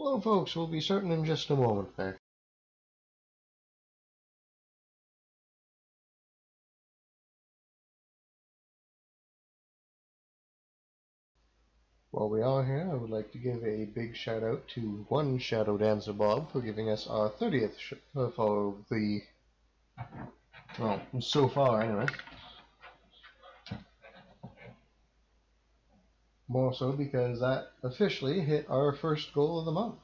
Hello, folks. We'll be starting in just a moment there. While we are here, I would like to give a big shout out to one Shadow Dancer Bob for giving us our 30th sh- uh, for the. Well, so far anyway. More so because that officially hit our first goal of the month.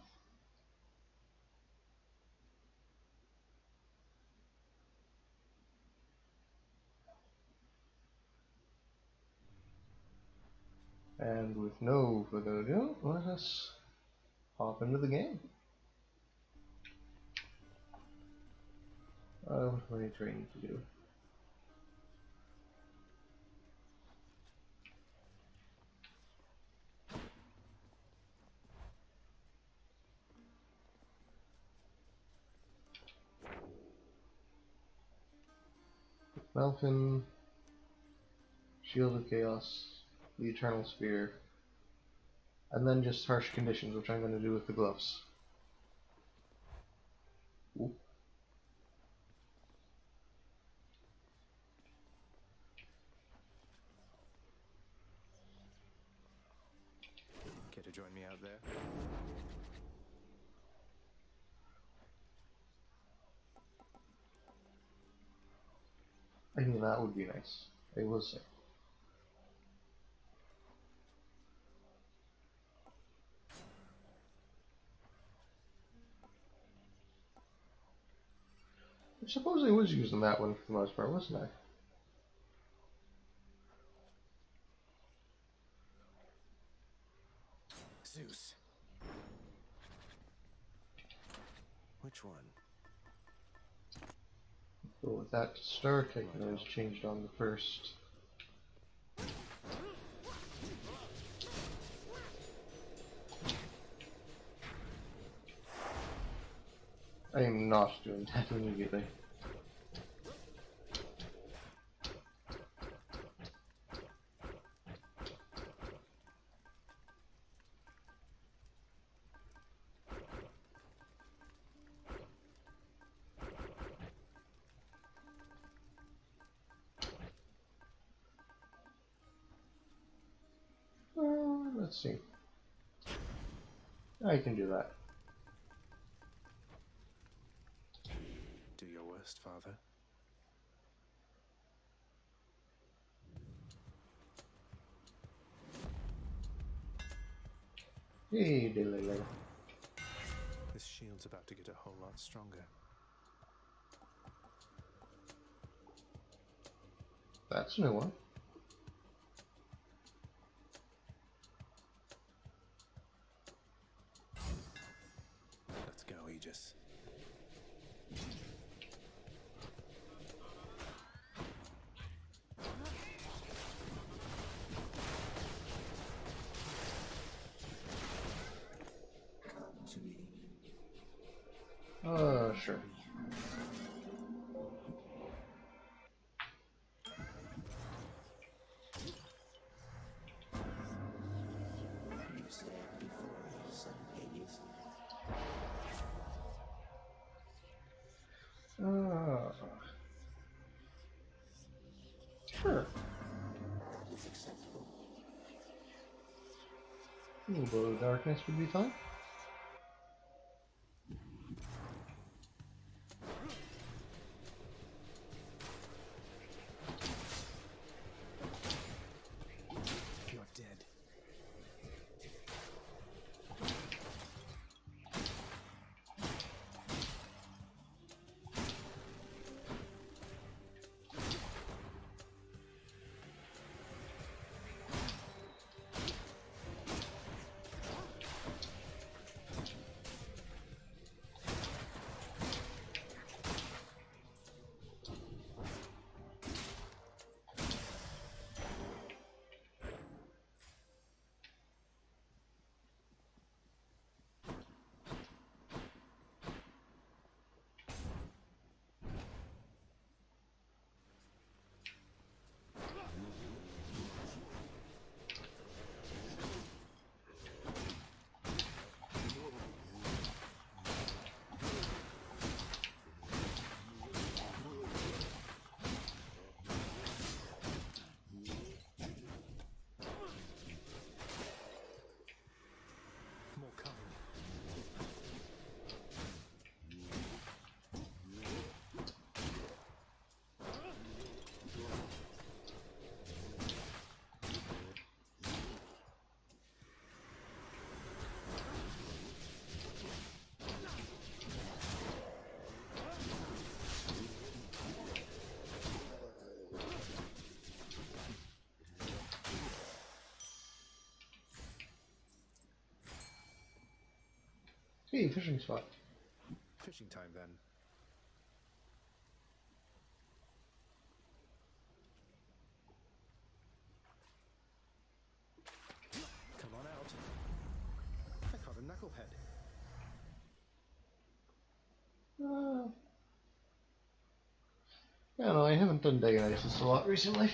And with no further ado, let us hop into the game. Uh, what do I training to do? Malphon, Shield of Chaos, the Eternal Spear, and then just harsh conditions, which I'm going to do with the gloves. Ooh. Care to join me out there? I mean, that would be nice. I will say. I suppose I was using that one for the most part, wasn't I? That star I can always on the first. I am not doing that immediately. I can do that. Do your worst, father. Hey, diddly This shield's about to get a whole lot stronger. That's a new one. Go, A little bit of darkness would be fine. Hey, fishing spot. Fishing time then. Come on out. I caught a knucklehead. Uh, I don't know, I haven't done Dionysus a lot recently.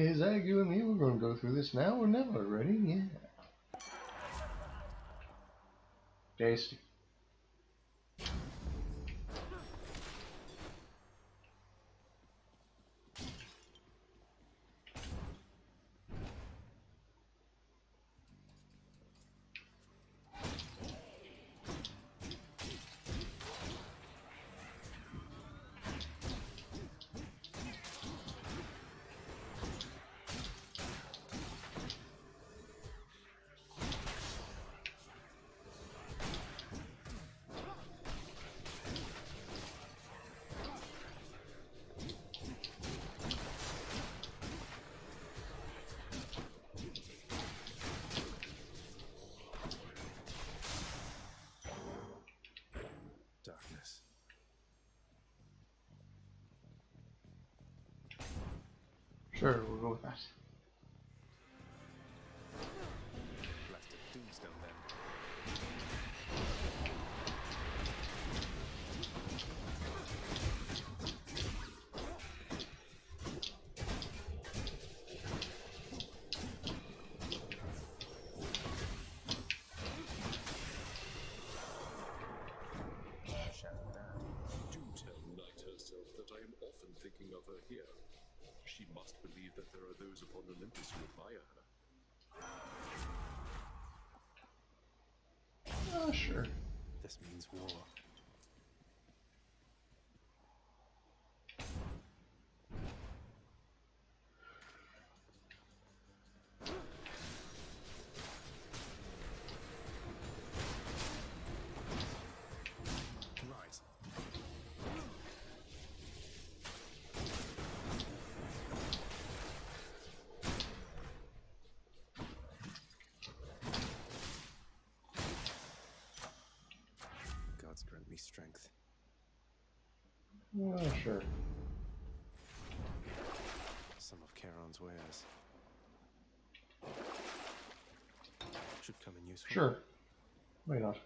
Okay, Zag, you and me, we're gonna go through this now or never. Ready? Yeah. Tasty. Me strength. Sure. Some of Charon's wares. Should come in useful. Sure. Why not?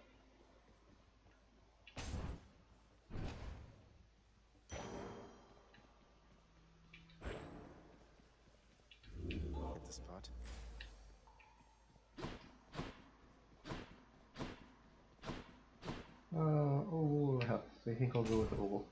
Hit the spot. Uh, oh, health. I think I'll go with oval.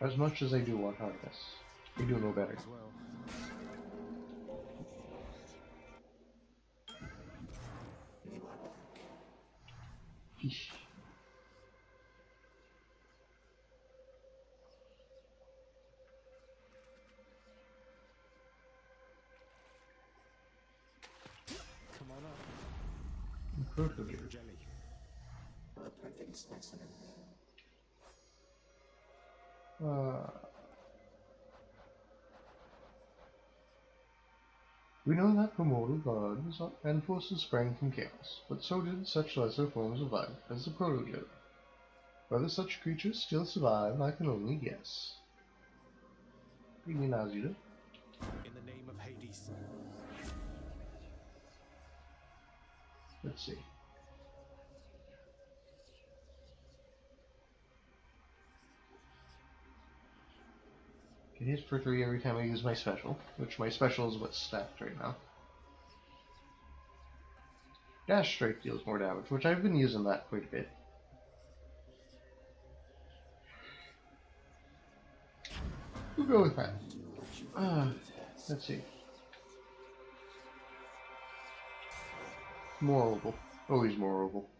As much as I do want hardness, we do know better. As well. Yeesh. Come on up. Perfect. Jelly. A perfect specimen. Uh, we know that primordial gods and forces sprang from chaos, but so did such lesser forms of life as the protoglode. Whether such creatures still survive, I can only guess. You mean Azula? In the name of Hades. Let's see. Get hit for three every time I use my special, which my special is what's stacked right now. Dash Strike deals more damage, which I've been using that quite a bit. We'll go with that. Uh, let's see. Morable. Always morable. Good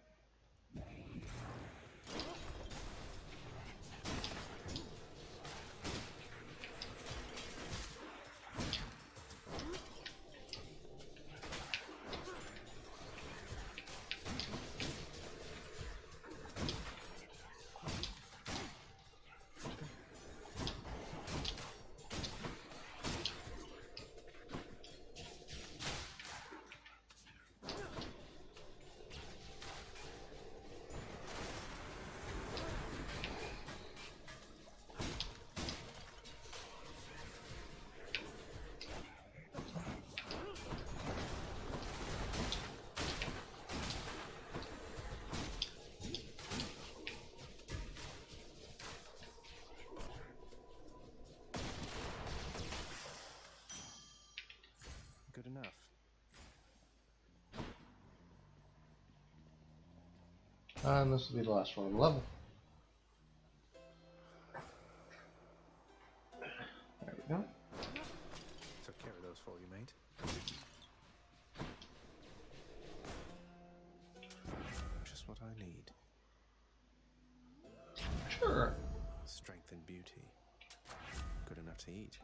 And this will be the last one on the level. There we go. Took care of those for you, mate. Just what I need. Sure. Strength and beauty. Good enough to eat.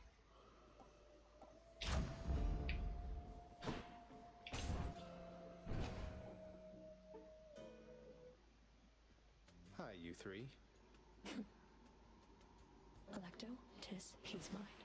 Three. Alecto, Tis, he's mine.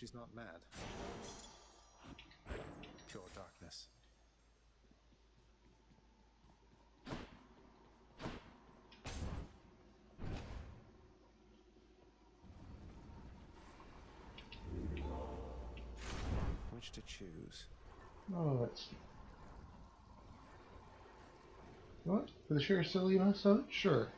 She's not mad. Pure darkness. Which to choose? Oh, see. What? For the sheer silliness of it? Sure.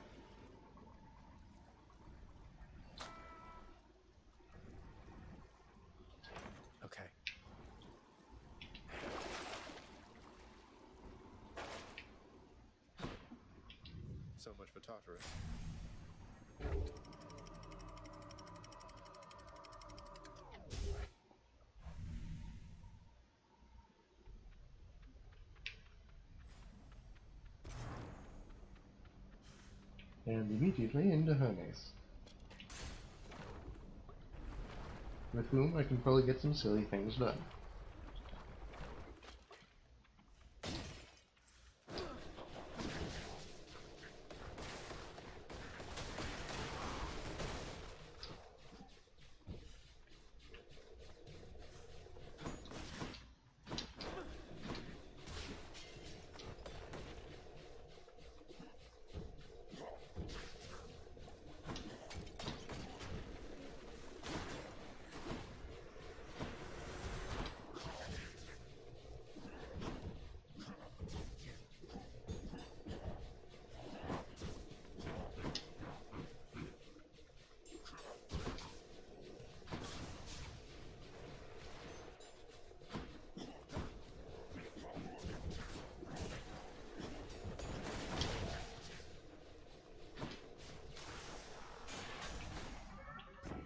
Okay. So much for Tartarus. And immediately into Hermes. With I can probably get some silly things done.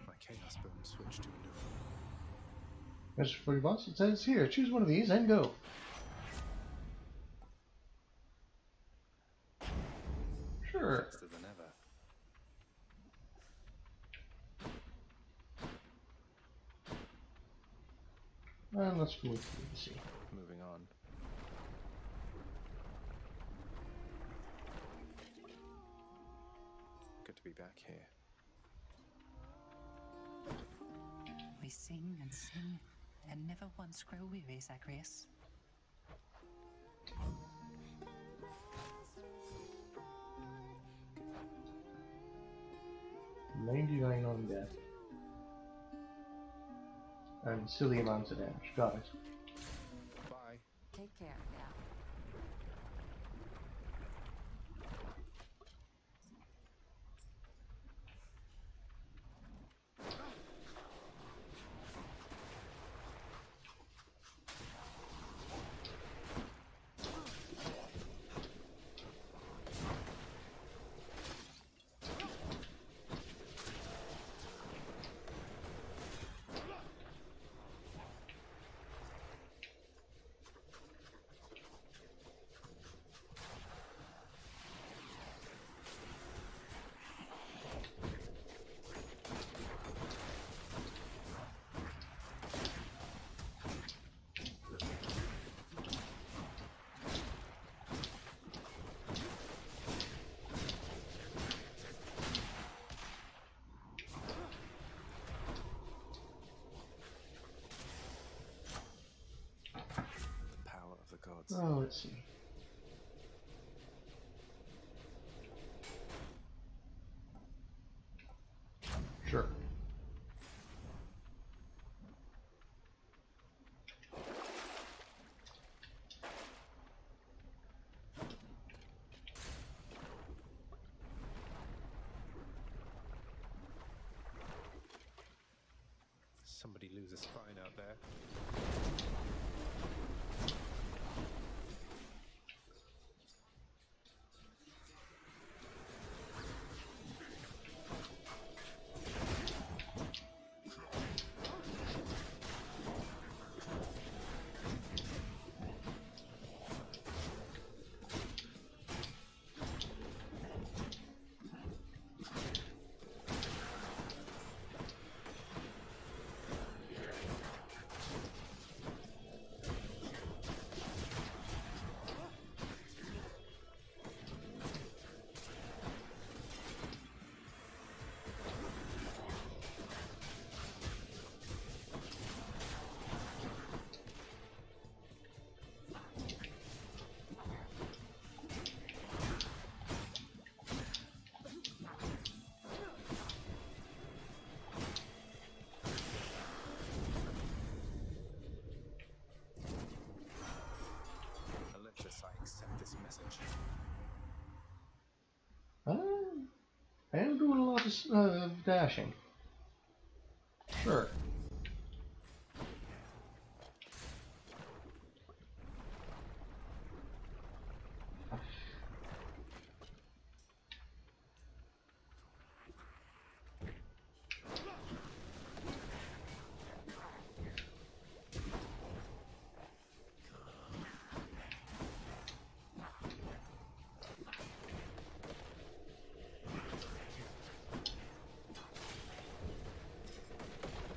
My chaos bone switched to a new Message for your boss. It says here, choose one of these and go. Sure. faster than ever. And let's go with see. Moving on. Good to be back here. We sing and sing and never once grow weary, Zagreus. Ninety-nine on death. And silly amounts of damage. Got it. Bye. Take care now. The power gods. Oh, let's see. Sure. Somebody lose a spine out there. I am doing a lot of uh, dashing. Sure.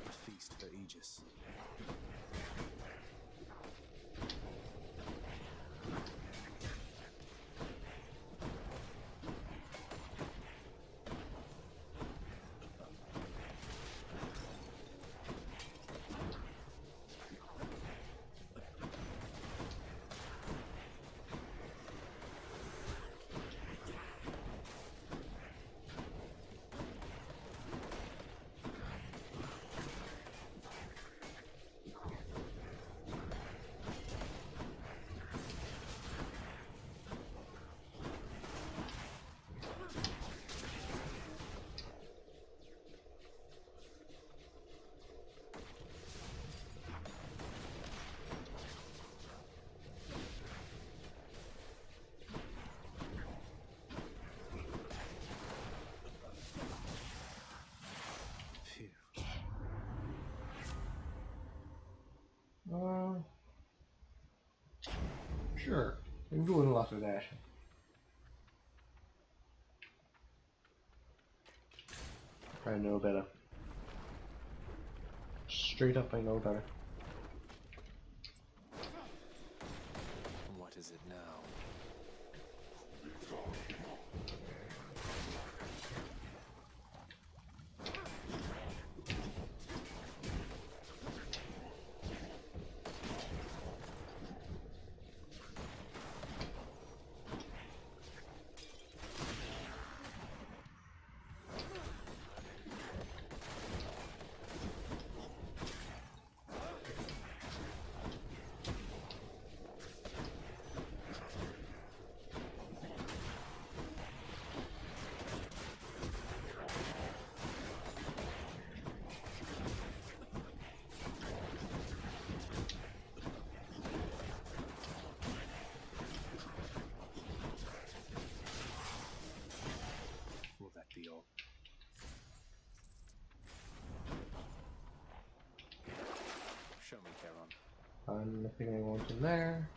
A feast for Aegis. Phew. Uh, sure. I'm doing a lot of dashing. I know better. Straight up, I know better. What is it now? Will that be all? Show me, Charon. I'm nothing I want in there.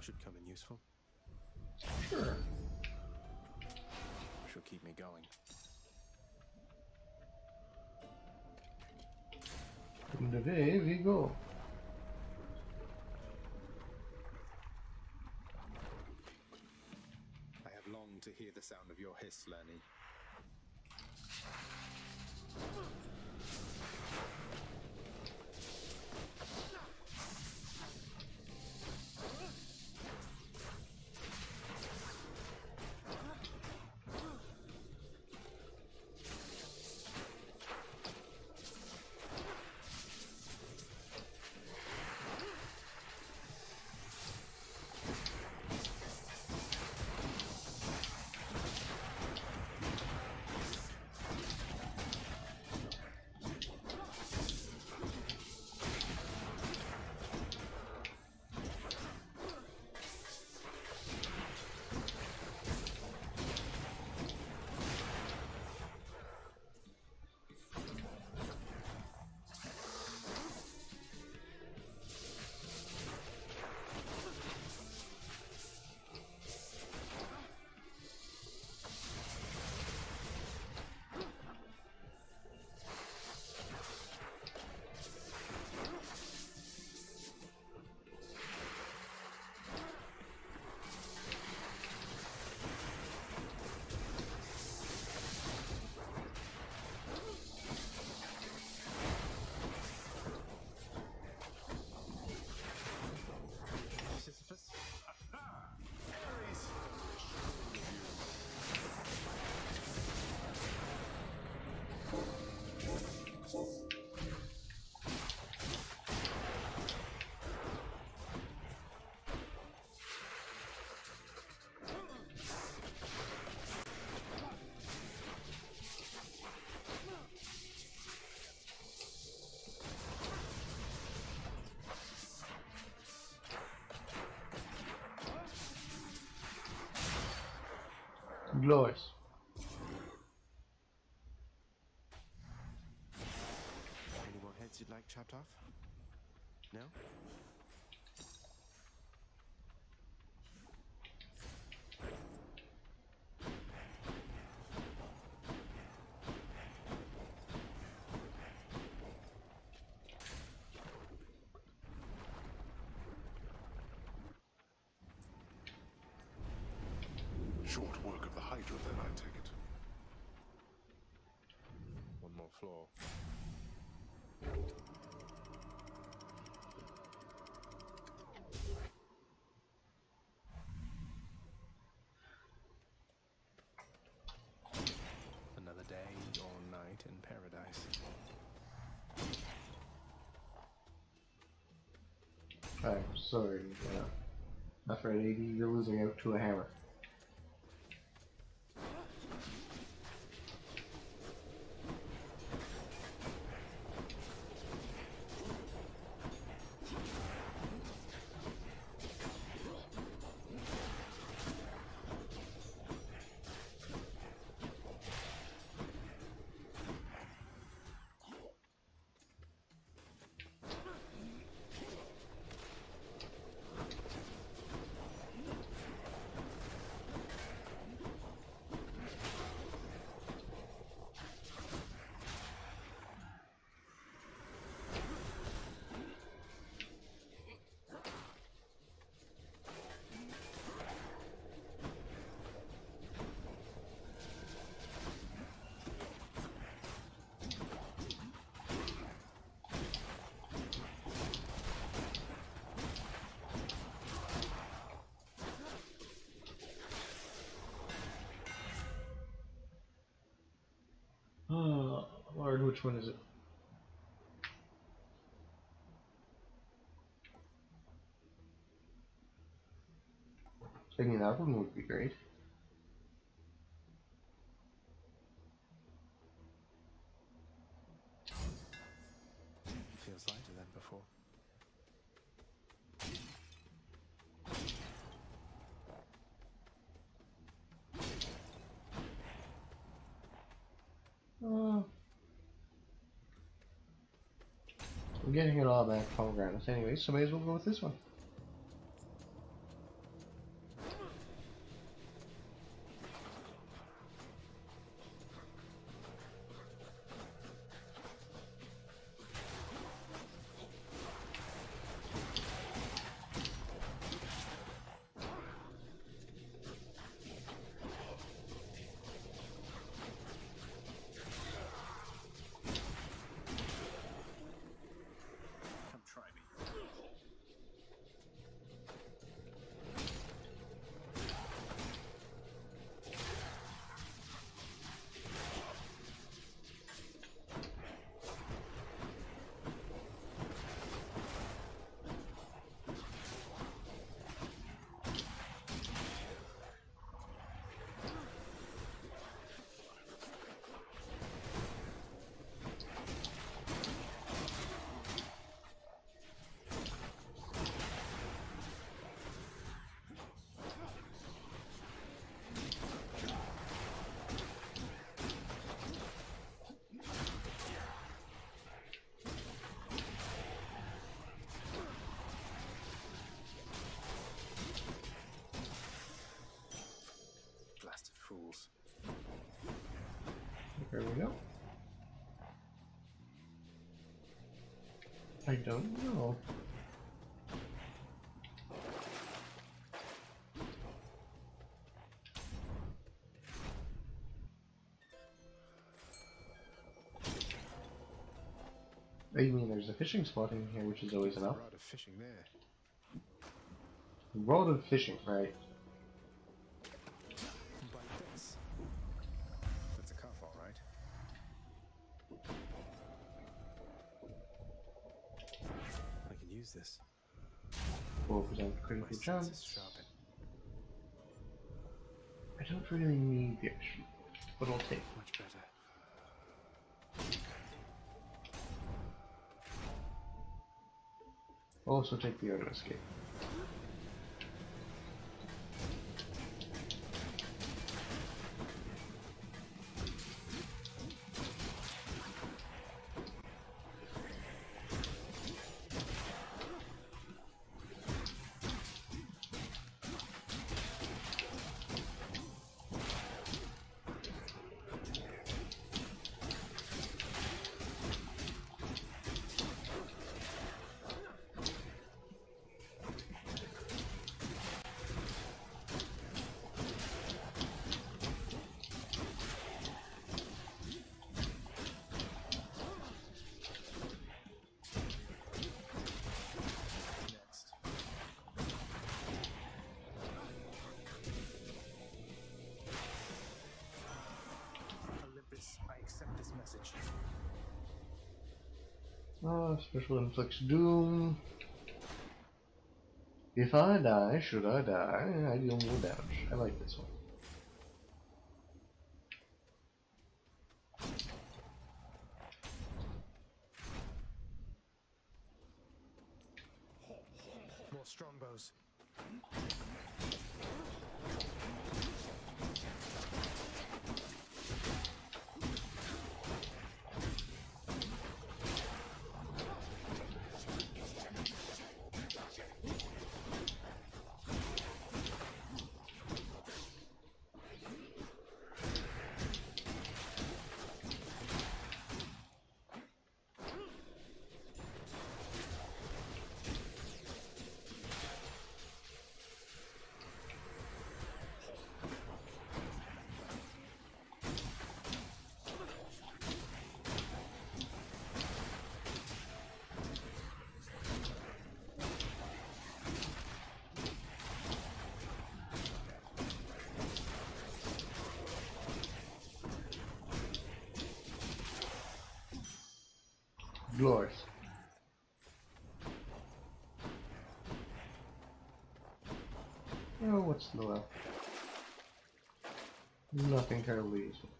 Should come in useful. Sure. She'll keep me going. And away we go. I have longed to hear the sound of your hiss, Lernie. Glorious. Any more heads you'd like chopped off? No? Short work of the then, I take it. One more floor. Another day or night in paradise. I'm sorry, uh, after 80, you're losing out to a hammer. Which one is it? I mean, that one would be great. Feels lighter than before. Uh, I'm getting it all back pomegranates anyway, so may as well go with this one. Don't know. Oh, you mean there's a fishing spot in here, which is always enough? Rod of fishing there. Rod of fishing, right? My critical chance. I don't really need the extra, but I'll take. Much better. I'll also take the auto escape. Ah, special inflicts doom. If I die, should I die, I deal more damage. I like this one. More strongbows. Glorious. Nothing terribly useful.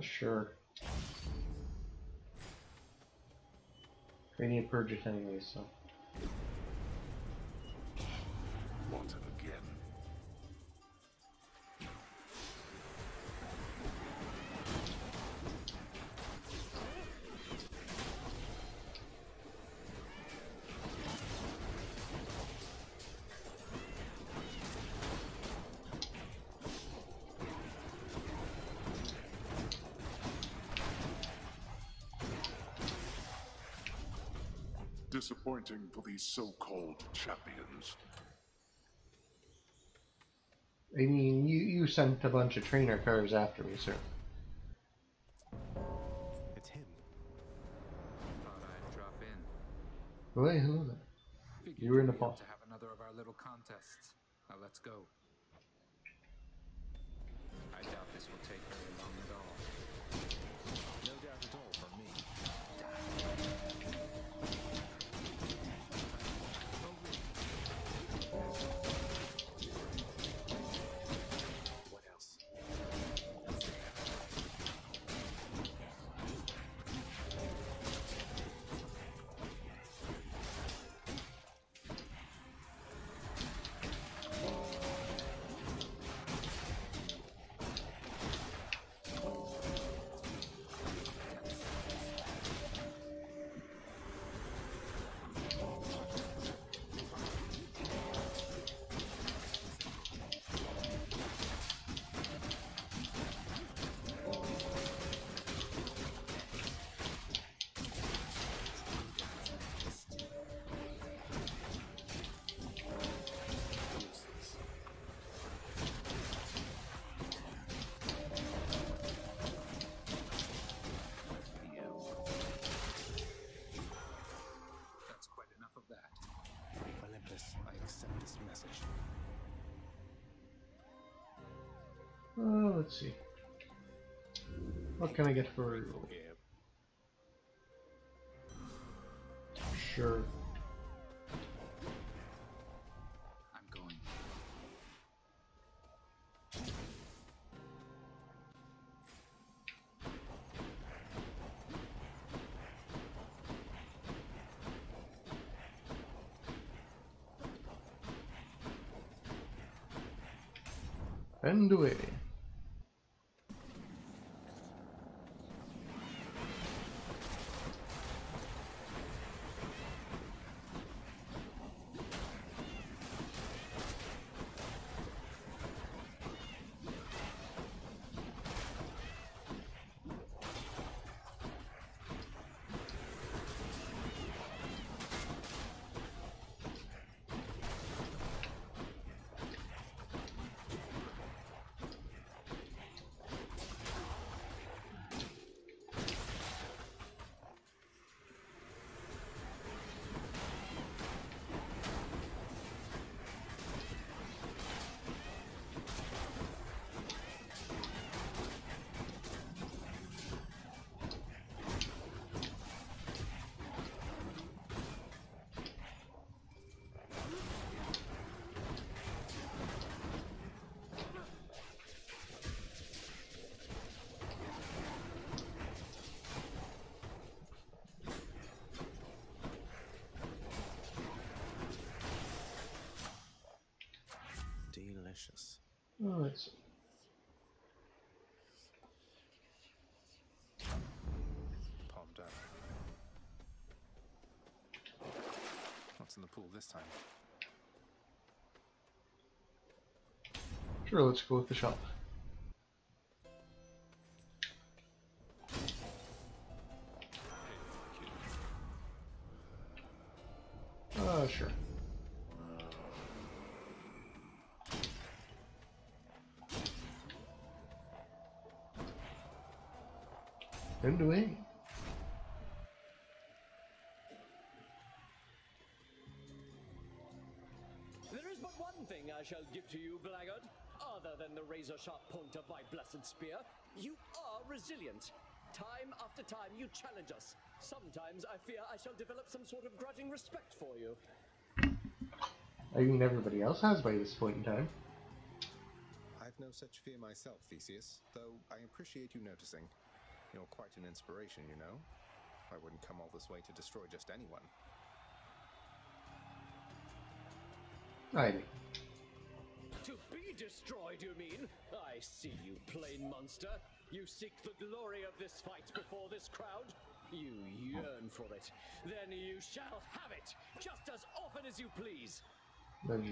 Sure. I need to purge it anyway, so. Disappointing for these so-called champions. I mean, you, you sent a bunch of trainer cars after me, sir. Let's see. What can I get for? Sure. Oh, let's. Palm down. What's in the pool this time? Sure, let's go with the shop. And away. There is but one thing I shall give to you, blackguard, other than the razor sharp point of my blessed spear. You are resilient. Time after time you challenge us. Sometimes I fear I shall develop some sort of grudging respect for you. I mean, everybody else has by this point in time. I've no such fear myself, Theseus, though I appreciate you noticing. You're quite an inspiration, you know. I wouldn't come all this way to destroy just anyone. I mean, To be destroyed, you mean? I see you, plain monster. You seek the glory of this fight before this crowd? You yearn for it. Then you shall have it, just as often as you please. don't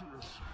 You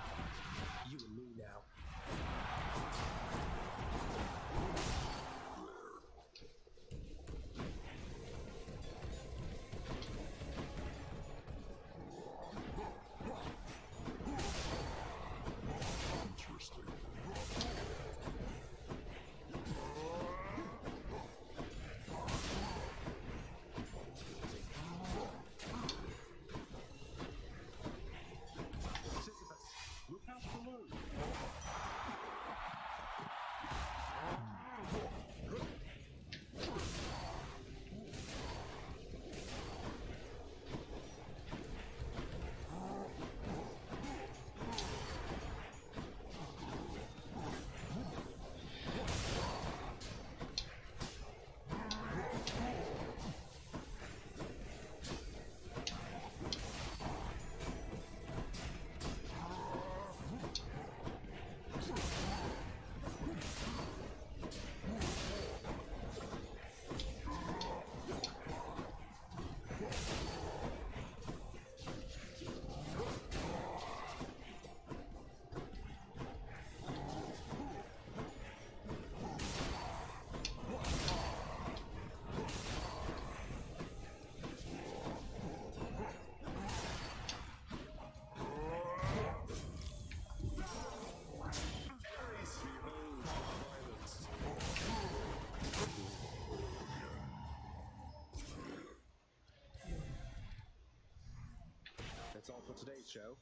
That's all for today's show.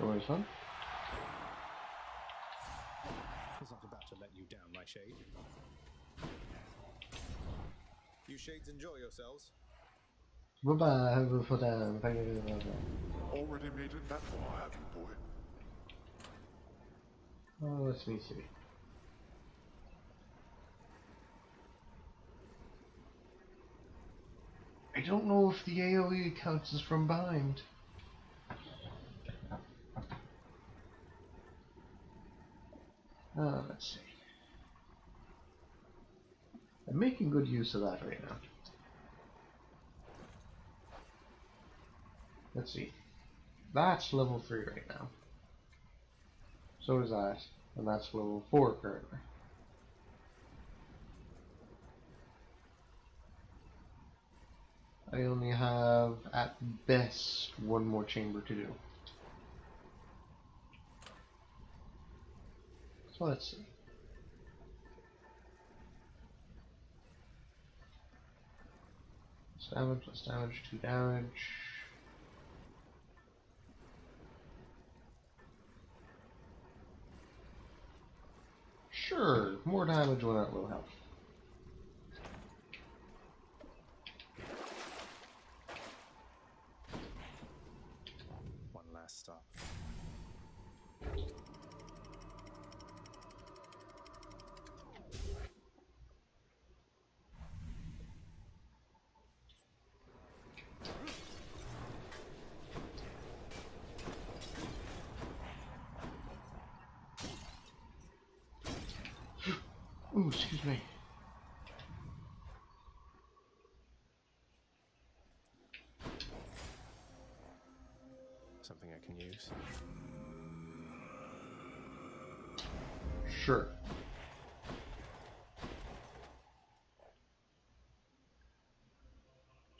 Always fun. Was not about to let you down, my shade. You shades enjoy yourselves. Bye bye. Have a. Thank you very much. Already made it that far, have you, boy? Oh, let's me see. I don't know if the AoE counts as from behind. Uh, let's see. I'm making good use of that right now. Let's see. That's level 3 right now. So is that. And that's level 4 currently. I only have, at best, one more chamber to do. So let's see. Damage, plus damage, 2 damage. Sure, more damage at low health. One last stop. Ooh, excuse me. Something I. Sure.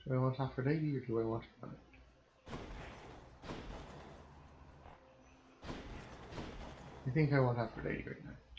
Do I want Aphrodite or do I want Hermes? I think I want Aphrodite right now.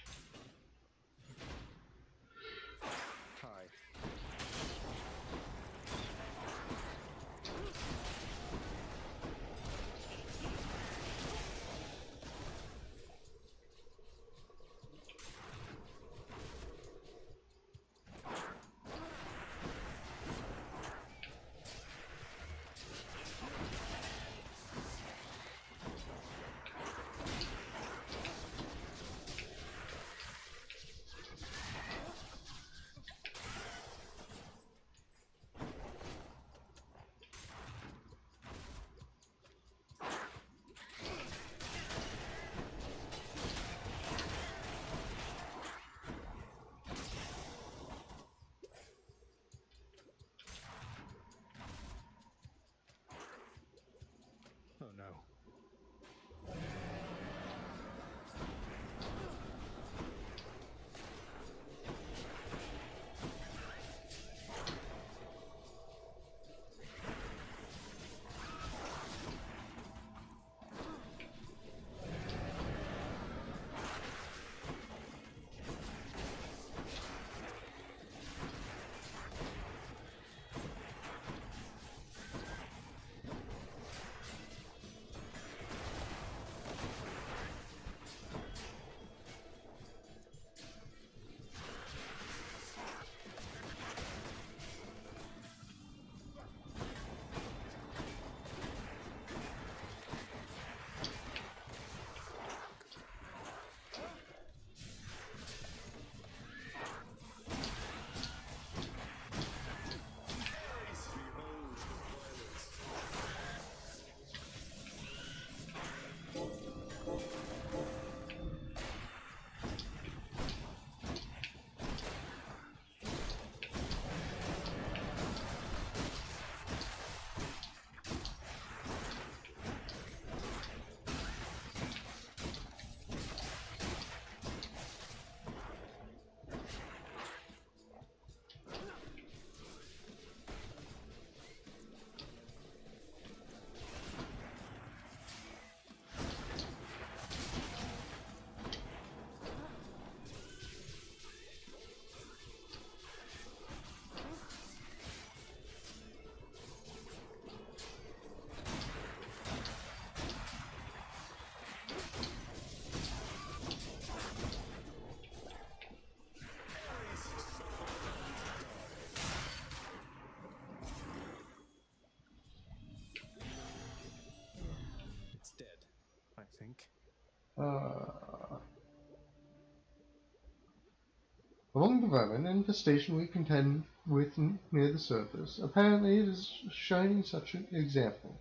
Vermin infestation we contend with near the surface, apparently it is shining such an example.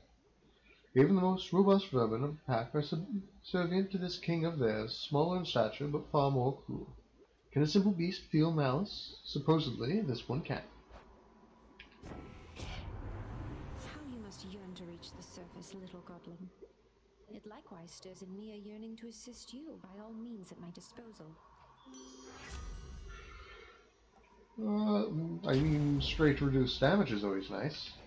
Even the most robust vermin of the pack are subservient to this king of theirs, smaller in stature but far more cruel. Can a simple beast feel malice? Supposedly, this one can. How you must yearn to reach the surface, little godling. It likewise stirs in me a yearning to assist you by all means at my disposal. Uh, I mean, straight reduced damage is always nice.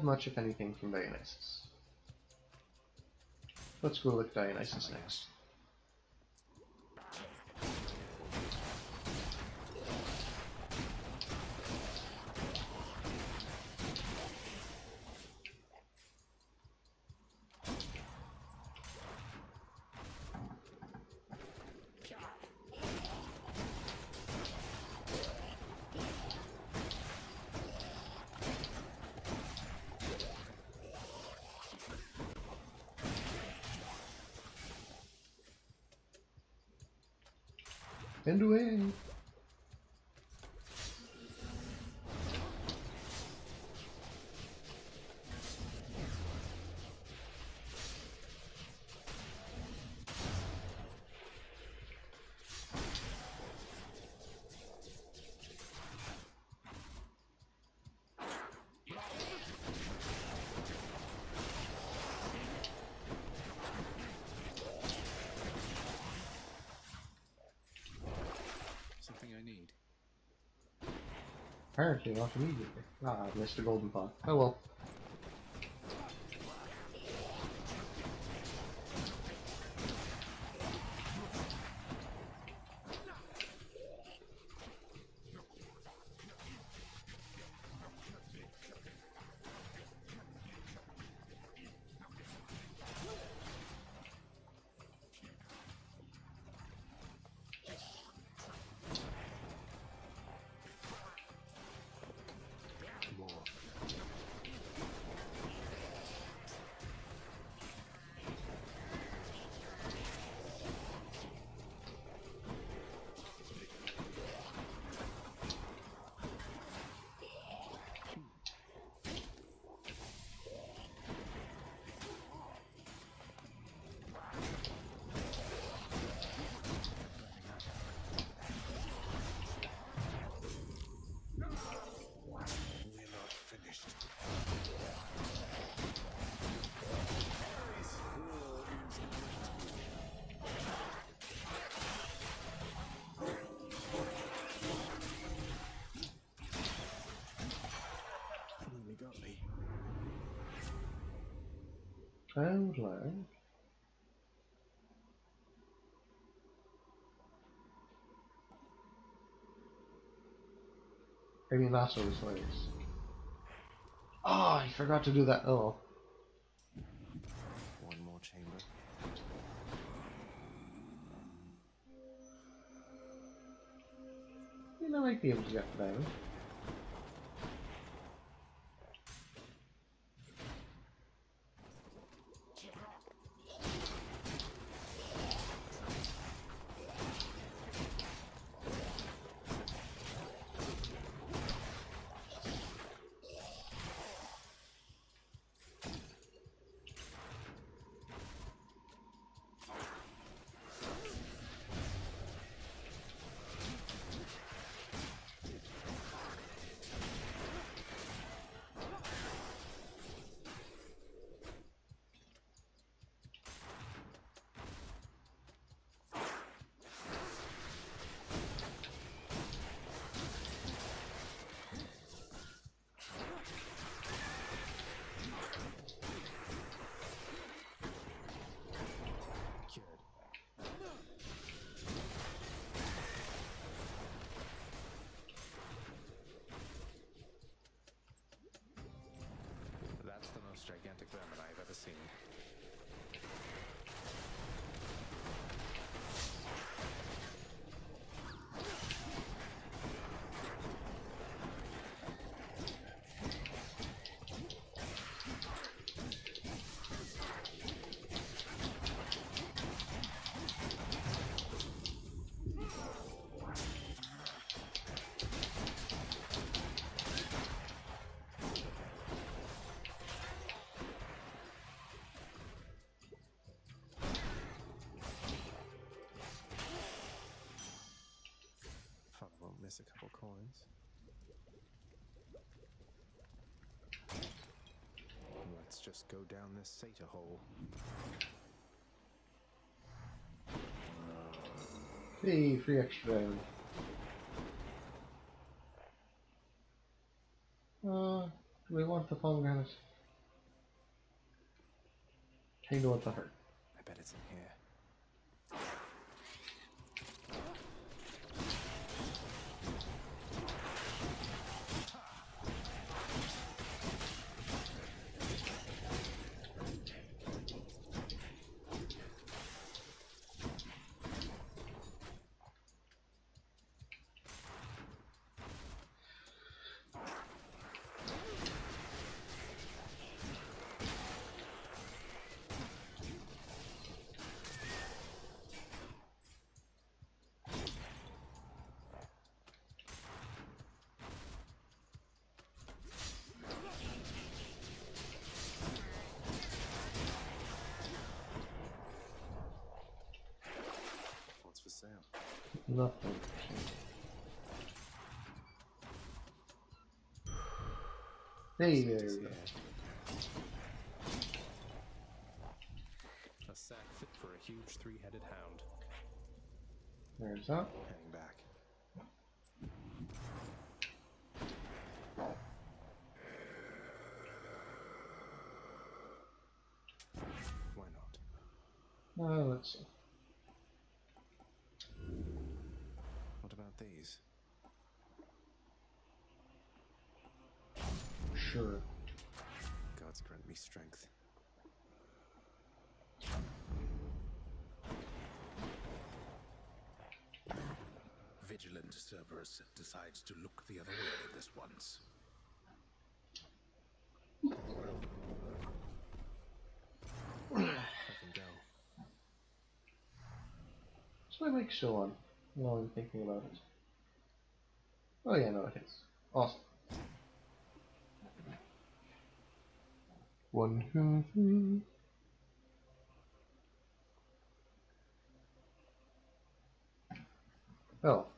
Have much, if anything, from Dionysus. Let's go with Dionysus next. And away! Something I need. Apparently not immediately. Ah, I missed a golden pot. Oh well. Would like. I mean, lasso the slaves. Oh, I forgot to do that. Oh, One more chamber. You know, I might be able to get Let's just go down this Sata hole. Hey, free extra diamond. Uh, we want the pomegranate? I know what the heart. I bet it's in here. What's for sale? Nothing. Hey, there we go. A sack fit for a huge three-headed hound. There's that. Cerberus decides to look the other way this once. So I make on while I'm thinking about it. Oh yeah, no it is. Awesome. One, two, three. Oh.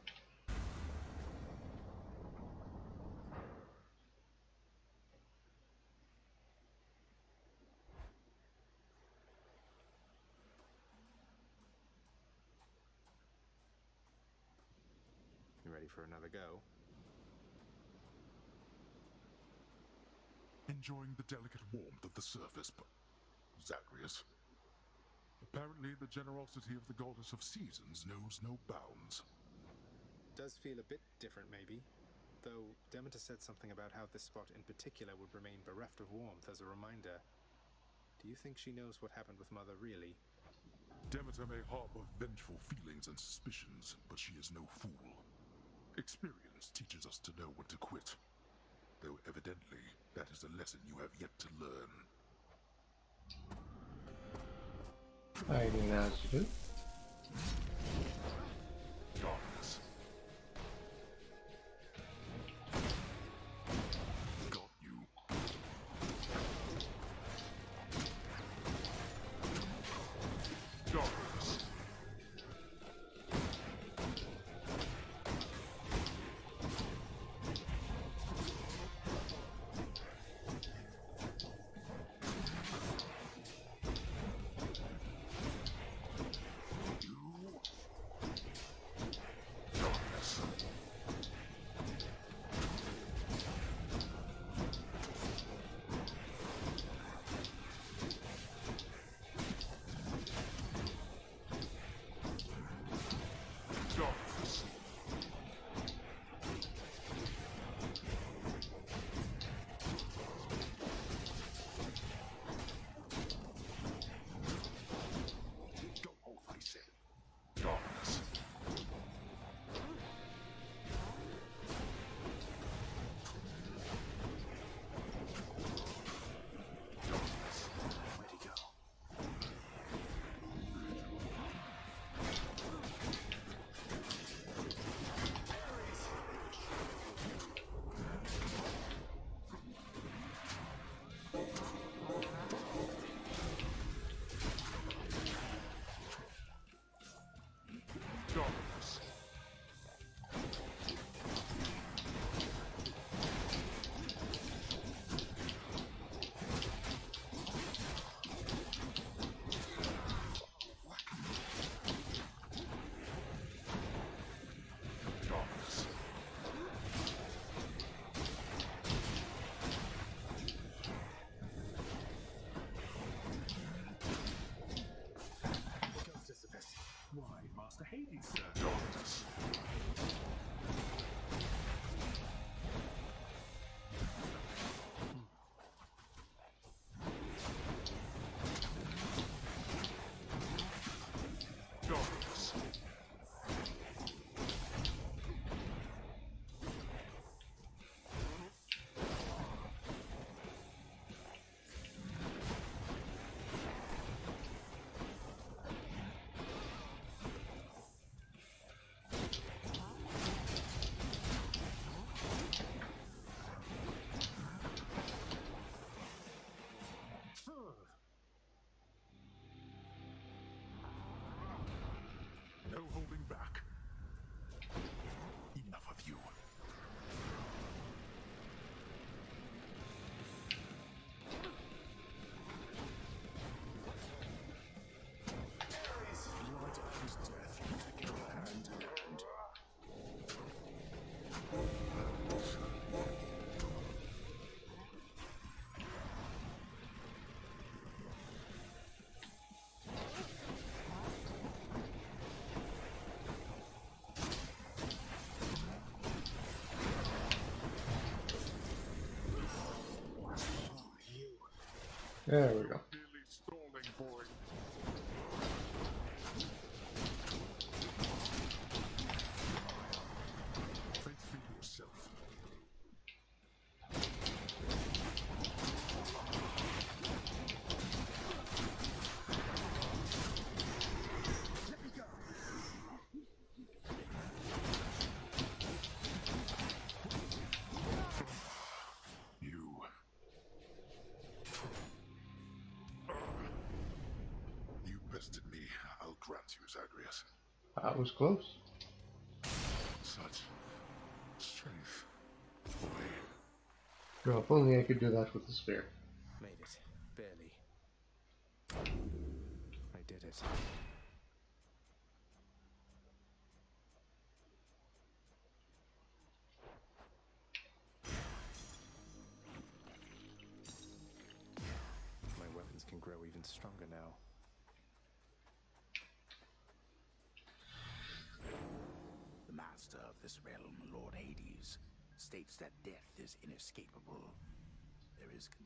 For another go? Enjoying the delicate warmth of the surface, but Zagreus. Apparently, the generosity of the goddess of seasons knows no bounds. Does feel a bit different, maybe. Though Demeter said something about how this spot in particular would remain bereft of warmth as a reminder. Do you think she knows what happened with Mother really? Demeter may harbor vengeful feelings and suspicions, but she is no fool. Experience teaches us to know when to quit. Though evidently, that is a lesson you have yet to learn. I didn't ask Hades, sir. There we go. Nearly stalling, boy. Think for yourself. You. You bested me. Zagreus. That was close. Such strength, boy. No, if only I could do that with the spear.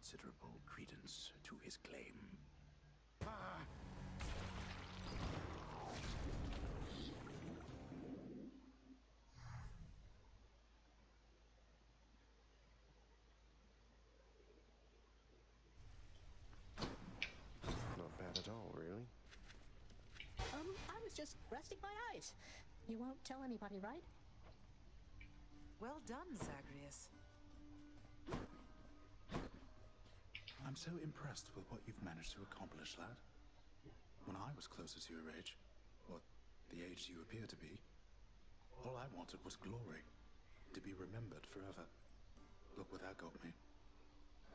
Considerable credence to his claim. Ah! Not bad at all, really. Um, I was just resting my eyes. You won't tell anybody, right? Well done, Zagreus. I'm so impressed with what you've managed to accomplish, lad. When I was closer to your age, or the age you appear to be, all I wanted was glory, to be remembered forever. Look where that got me.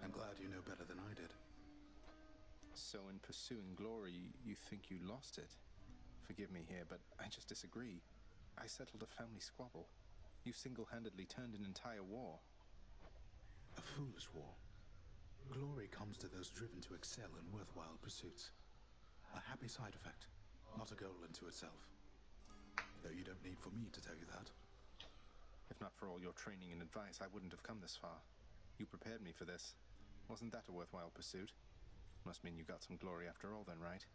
I'm glad you know better than I did. So, in pursuing glory, you think you lost it? Forgive me here, but I just disagree. I settled a family squabble. You single handedly turned an entire war. A foolish war. Glory comes to those driven to excel in worthwhile pursuits. A happy side effect, not a goal unto itself. Though you don't need for me to tell you that. If not for all your training and advice, I wouldn't have come this far. You prepared me for this. Wasn't that a worthwhile pursuit? Must mean you got some glory after all, then, right?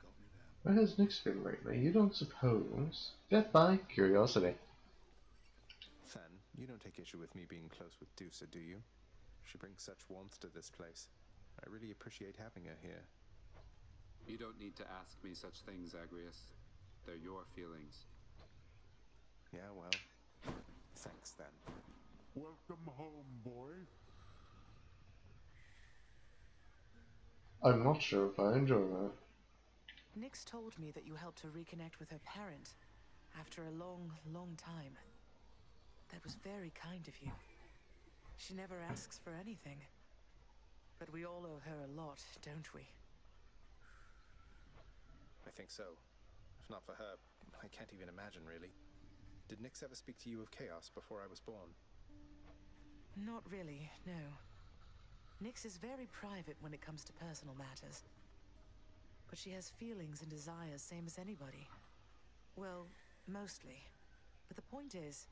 Got me. Where has Nyx been lately? You don't suppose? Death by curiosity. Then, you don't take issue with me being close with Dusa, do you? She brings such warmth to this place. I really appreciate having her here. You don't need to ask me such things, Zagreus. They're your feelings. Yeah, well, thanks then. Welcome home, boy. I'm not sure if I enjoy that. Nyx told me that you helped her reconnect with her parent after a long, long time. That was very kind of you. She never asks for anything. But we all owe her a lot, don't we? I think so. If not for her, I can't even imagine, really. Did Nyx ever speak to you of chaos before I was born? Not really, no. Nyx is very private when it comes to personal matters. But she has feelings and desires, same as anybody. Well, mostly. But the point is,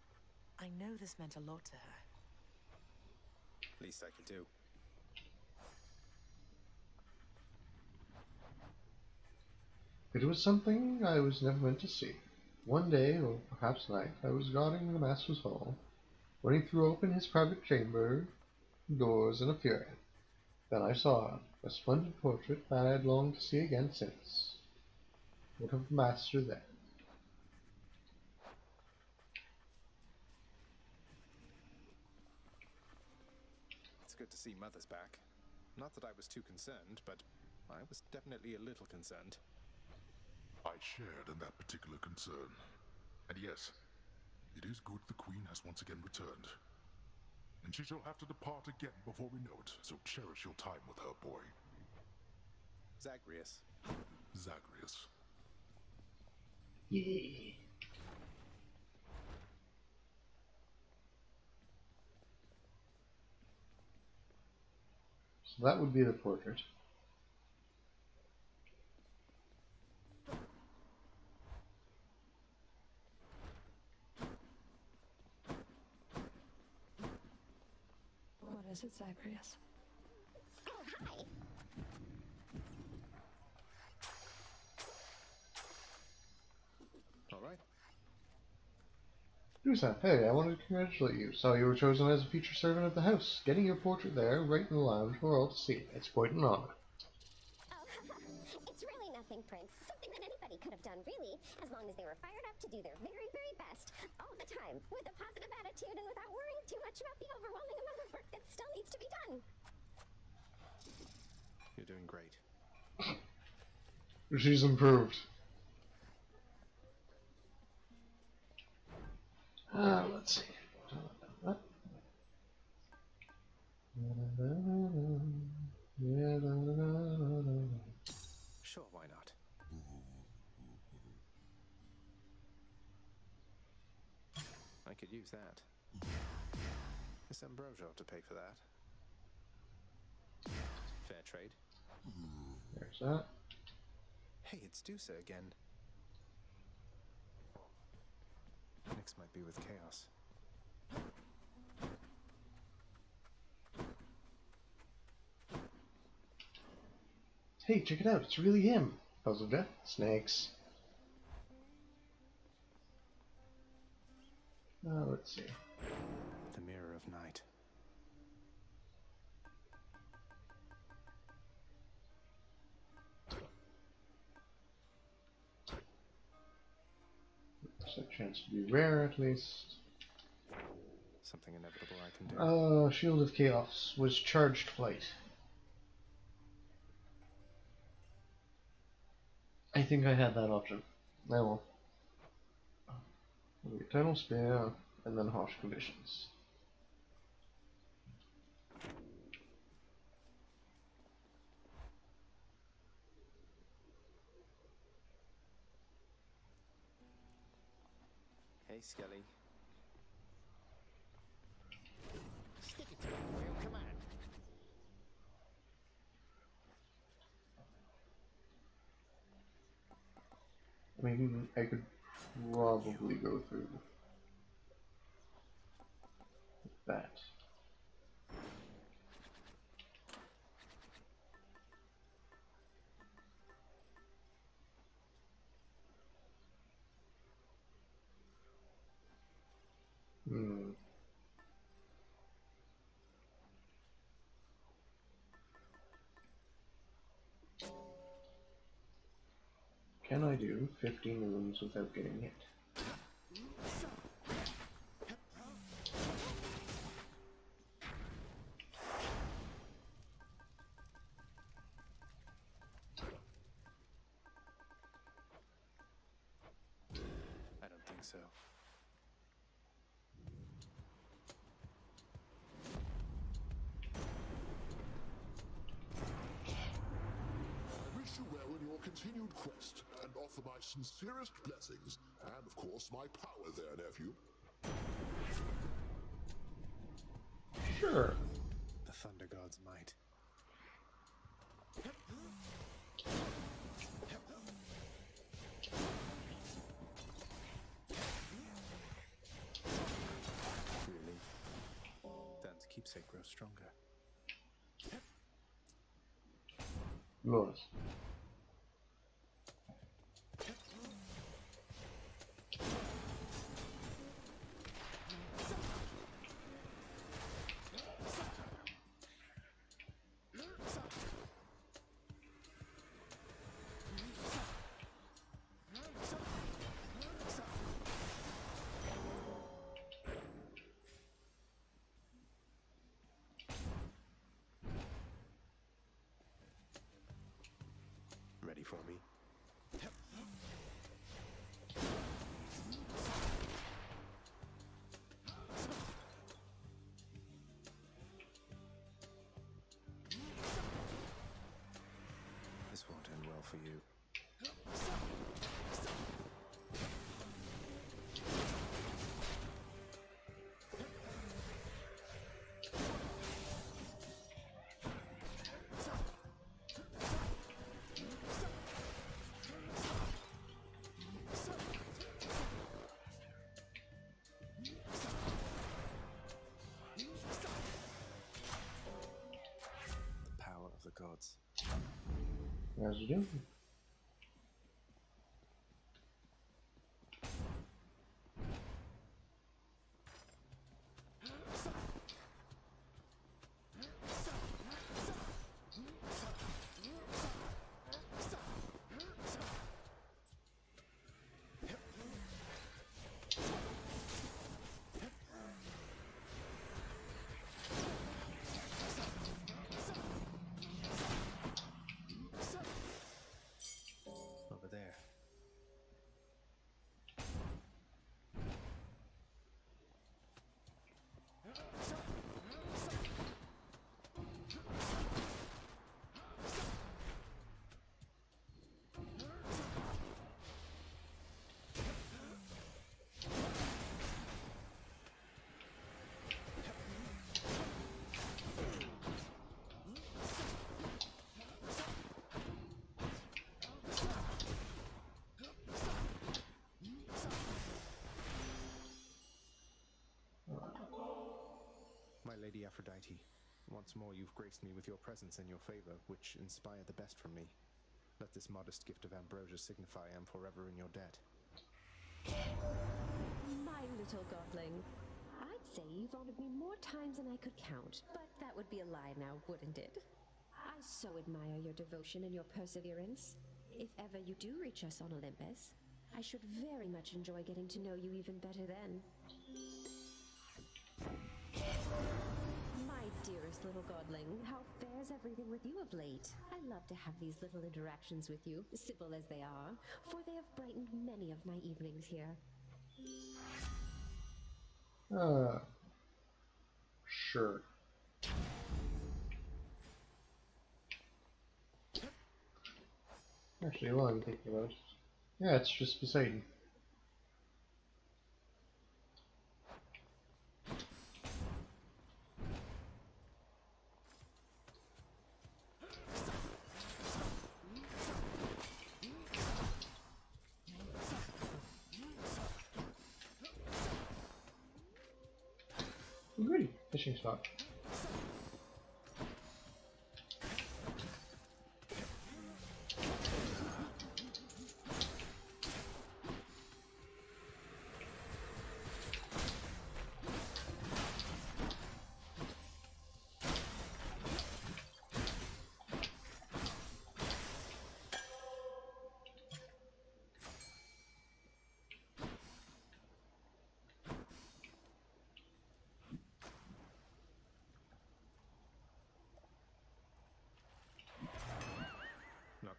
I know this meant a lot to her. Least I could do. It was something I was never meant to see. One day, or perhaps night, I was guarding the Master's hall, when he threw open his private chamber doors in a fury. Then I saw her, a splendid portrait that I had longed to see again since. What of the Master then? It's good to see Mother's back. Not that I was too concerned, but I was definitely a little concerned. I shared in that particular concern. And yes, it is good the Queen has once again returned. And she shall have to depart again before we know it, so cherish your time with her, boy. Zagreus. Zagreus. Yeah. So that would be the portrait. visit, Zagreus. Oh, hi. All right. Dusa, hey, I wanted to congratulate you. Saw you were chosen as a future servant of the house. Getting your portrait there, right in the lounge for all to see. It's quite an honor. Oh, it's really nothing, Prince. Something that anybody could have done, really, as long as they were fired up to do their very, very best, all the time, with a positive attitude and without worrying too much about the overwhelming amount of work that still needs to be done. You're doing great. She's improved. Uh, let's see. Sure, why not? I could use that. Miss Ambrosia to pay for that. Fair trade. There's that. Hey, it's Dusa again. Nyx might be with Chaos. Hey, check it out. It's really him. Puzzle Death. Snakes. Uh, let's see. The Mirror of Night. A chance to be rare at least. Something inevitable I can do. Uh, Shield of Chaos was charged flight. I think I had that option. I will. Eternal Spear, and then harsh conditions. Skelly. Stick it to me, real command. I mean, I could probably go through that. Hmm. Can I do 15 wounds without getting hit? Sincerest blessings, and of course my power there, nephew. Sure. The Thunder God's might. Really? Dan's keepsake grows stronger. Lotus. Ready for me? This won't end well for you. Gods. As you Lady Aphrodite, once more you've graced me with your presence and your favor, which inspire the best from me. Let this modest gift of ambrosia signify I am forever in your debt. My little godling. I'd say you've honored me more times than I could count, but that would be a lie now, wouldn't it? I so admire your devotion and your perseverance. If ever you do reach us on Olympus, I should very much enjoy getting to know you even better then. My little godling, how fares everything with you of late? I love to have these little interactions with you, simple as they are, for they have brightened many of my evenings here. Uh, sure. Actually, while I'm thinking about it, yeah, it's just Poseidon. Great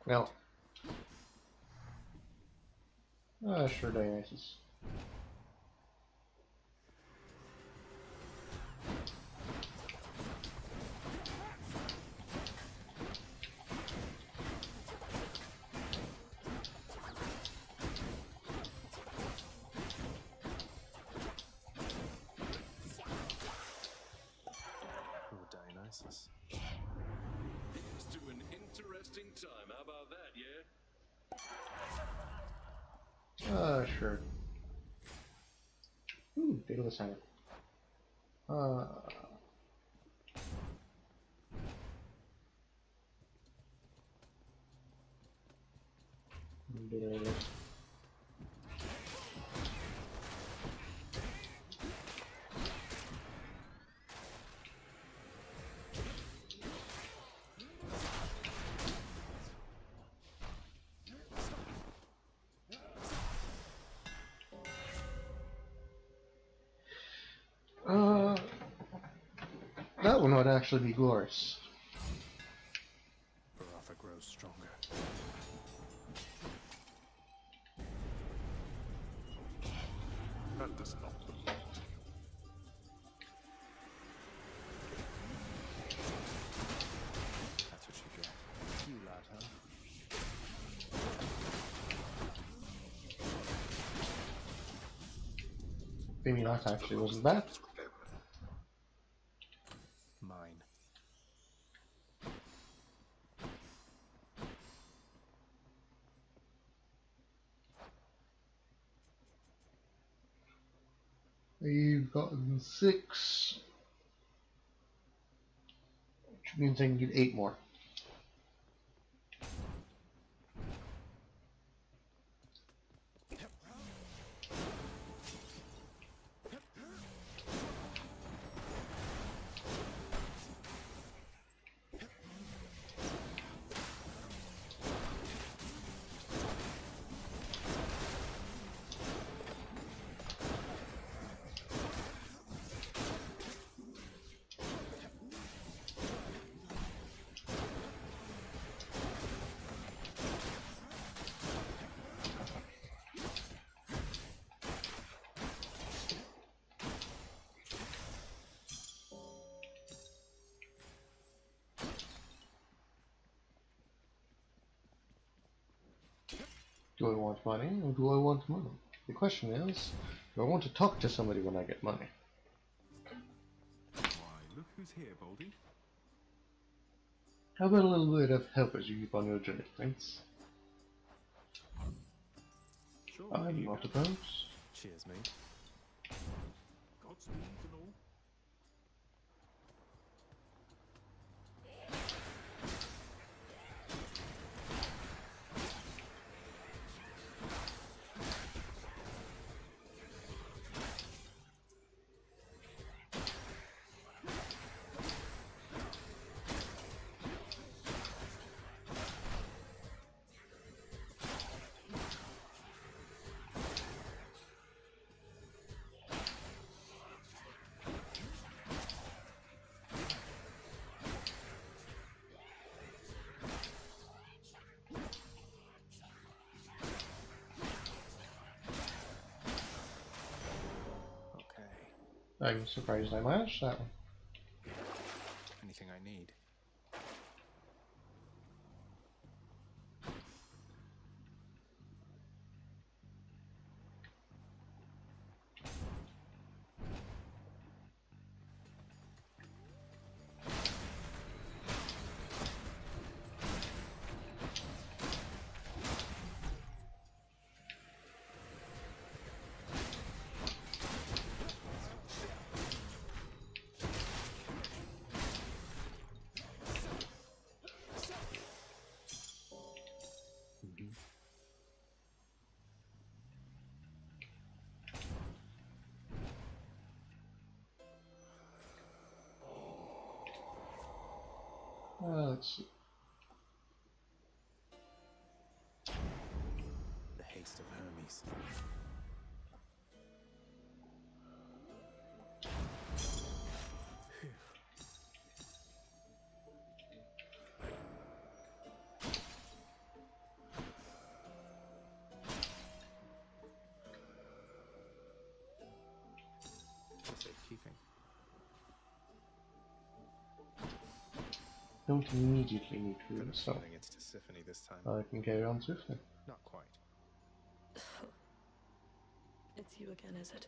No. Ah, sure, Dionysus. That one would actually be glorious. Barafa grows stronger. That does not belong to you. That's what you get. You lad, huh? Maybe not actually, wasn't bad. Money or do I want money? The question is, do I want to talk to somebody when I get money? Why, look who's here, Baldy. How about a little bit of help as you keep on your journey, thanks? Sure, I'm not opposed. Cheers, mate. I'm surprised I managed that one. Safekeeping. Don't immediately need Got food, a so feeling it's Tisiphone this time. I can carry on swiftly. Not quite. It's you again, is it?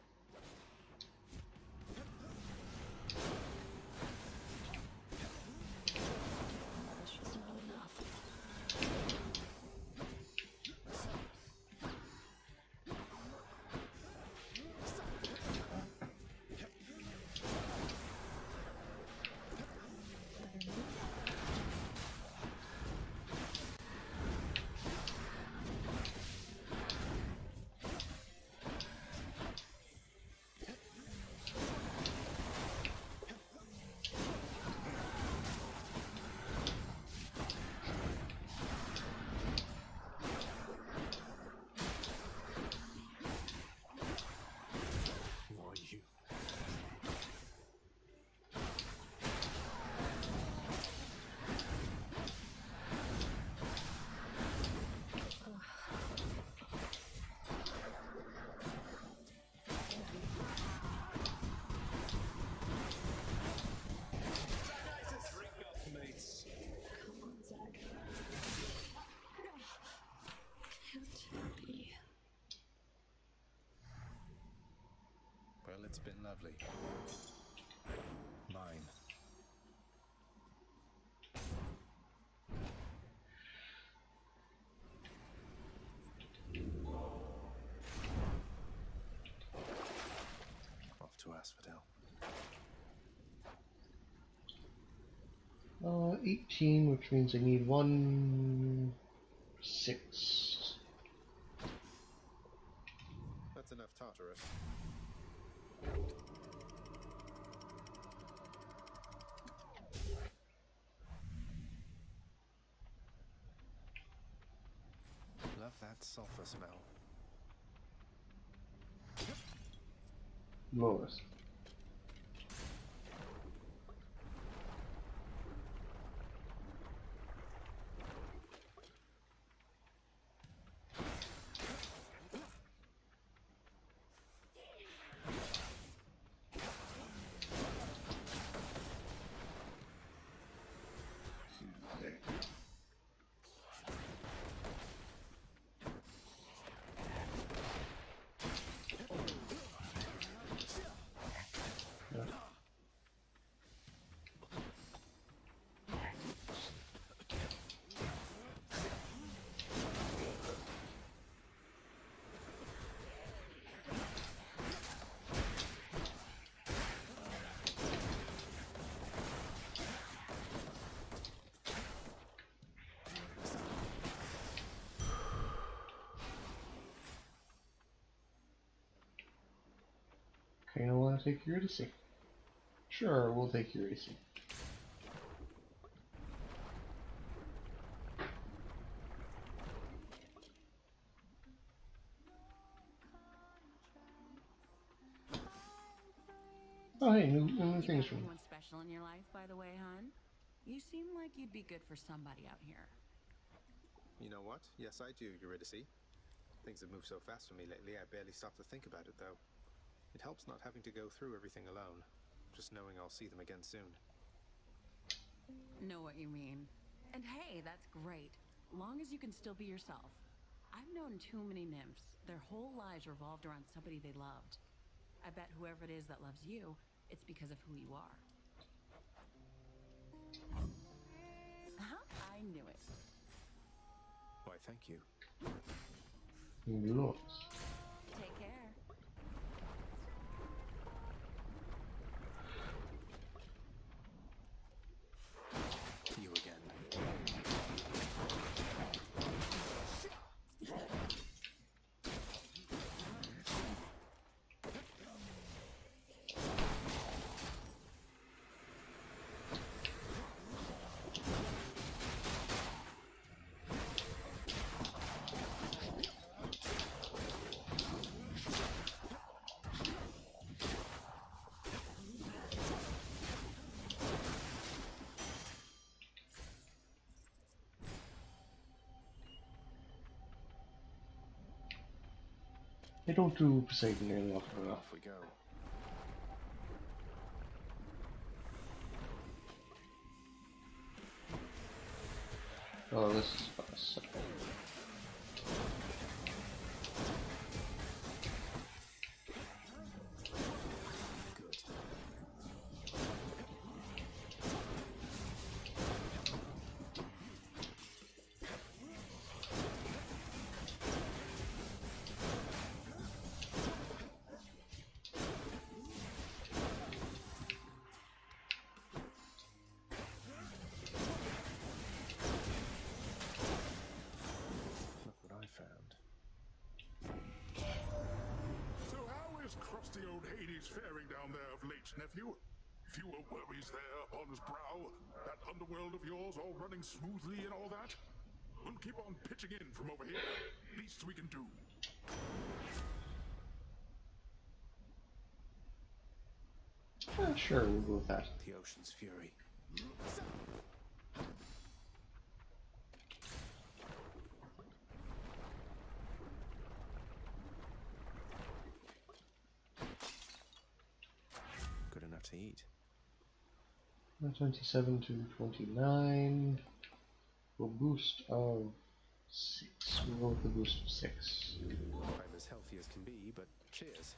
It's been lovely. Mine. Off to Asphodel. Uh, 18, which means I need one... six. That's enough Tartarus. Love that sulfur smell. Lowest. You don't want to take Eurydice? Sure, we'll take Eurydice. Oh hey, new, new things from anyone special in your life, by the way, hon? You seem like you'd be good for somebody out here. You know what? Yes, I do, Eurydice. Things have moved so fast for me lately, I barely stop to think about it, though. It helps not having to go through everything alone, just knowing I'll see them again soon. Know what you mean. And hey, that's great. Long as you can still be yourself. I've known too many nymphs. Their whole lives revolved around somebody they loved. I bet whoever it is that loves you, it's because of who you are. Huh? I knew it. Why, thank you. Lords. Take care. You again. They don't do Poseidon nearly often enough. Off we go. Oh, this is fast. Worries there upon his brow? That underworld of yours all running smoothly and all that? We'll keep on pitching in from over here. Least we can do. Sure, we'll go with that. The ocean's fury. Uh, 27 to 29. For boost of 6. We'll go with the boost of 6. I'm as healthy as can be, but cheers.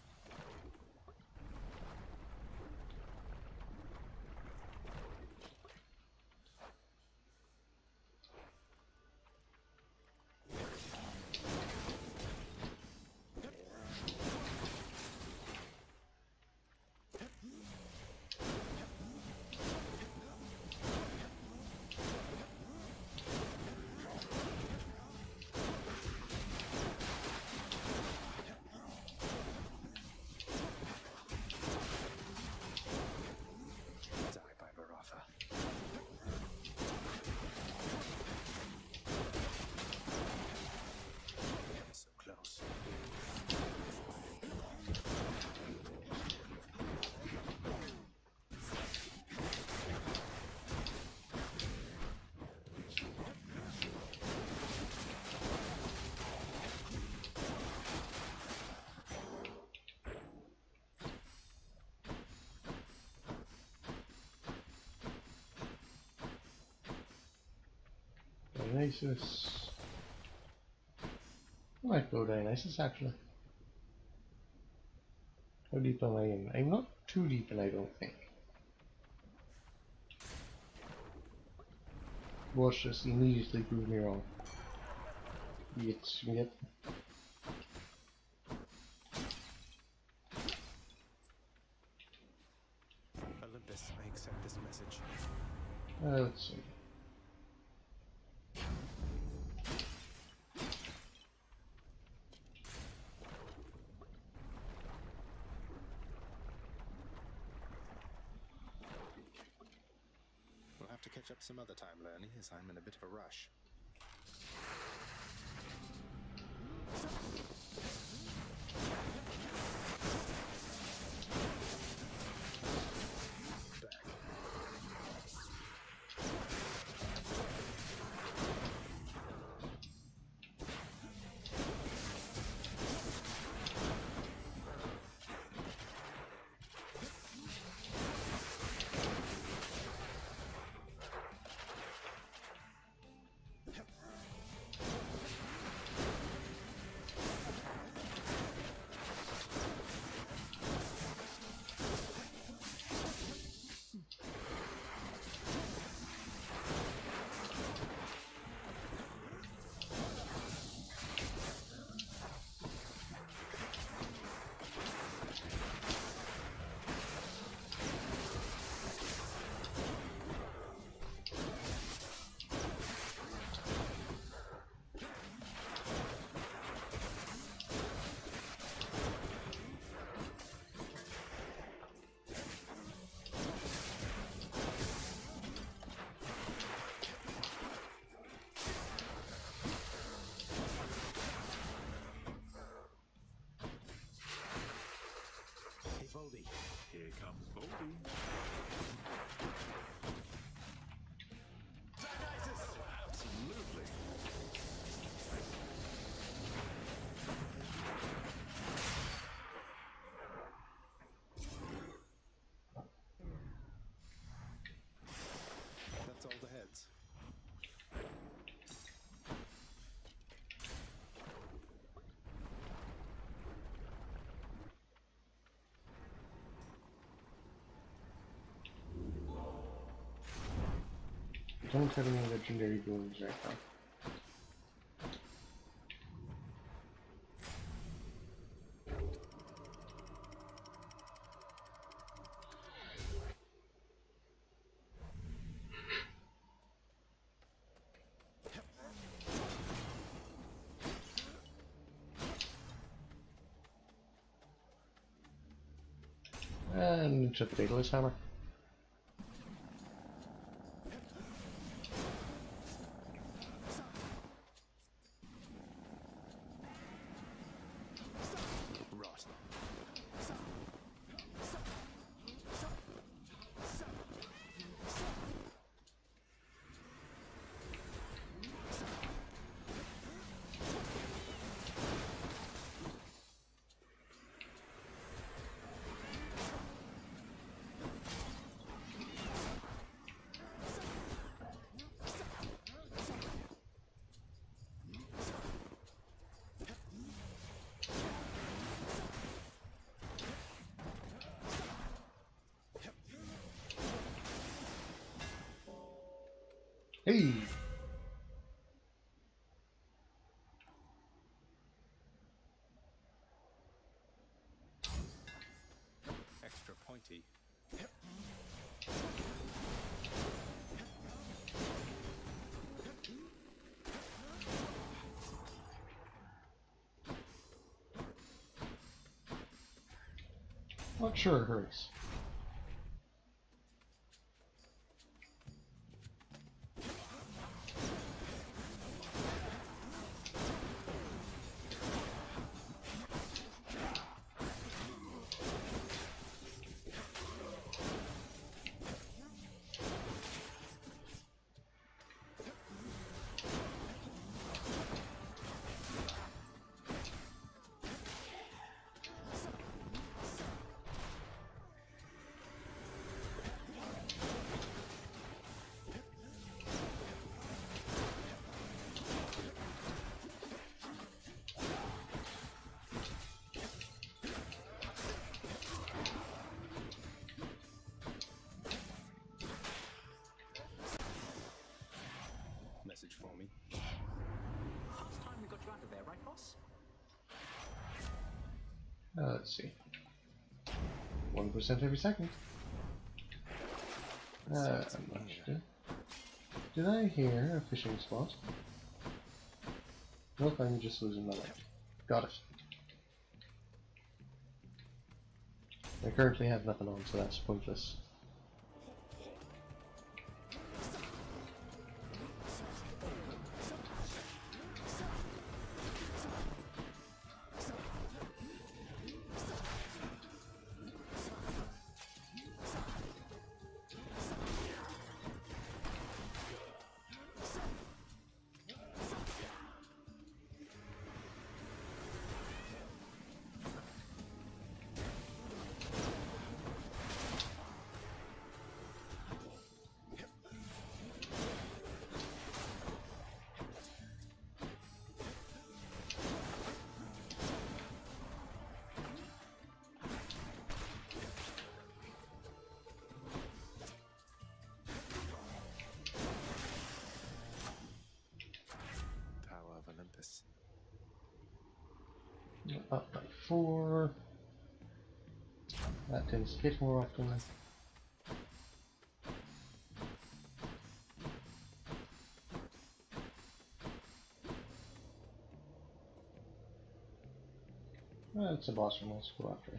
Dionysus. I might go Dionysus actually. How deep am I in? I'm not too deep in, I don't think. Watch this immediately prove me wrong. It's yep I accept this message. Uh, let's see. have to catch up some other time, Lernie, as I'm in a bit of a rush. Voldy. Here comes Voldy. Don't have any legendary boons right now. And to the Daedalus Hammer. Not sure it hurts. Uh, let's see. 1% every second. Uh. Did I hear a fishing spot? Nope, I'm just losing my life. Got it. I currently have nothing on, so that's pointless. Up by four. That tends to hit more often. It's a boss from let's go after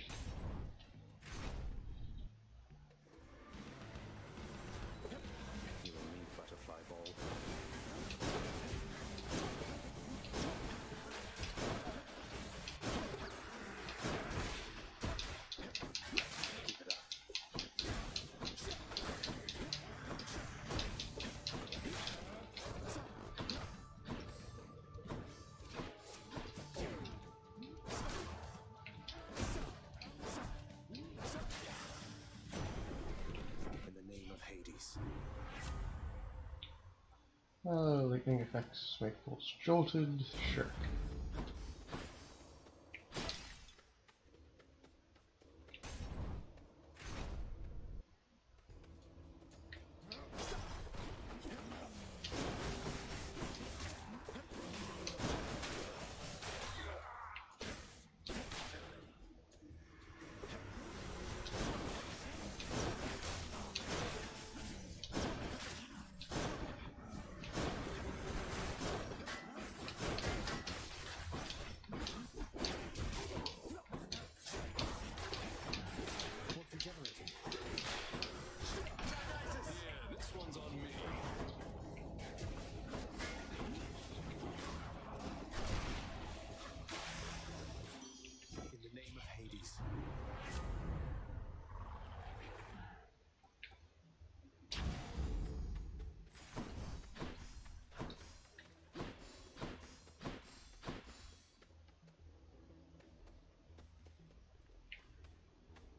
make fools jolted, sure.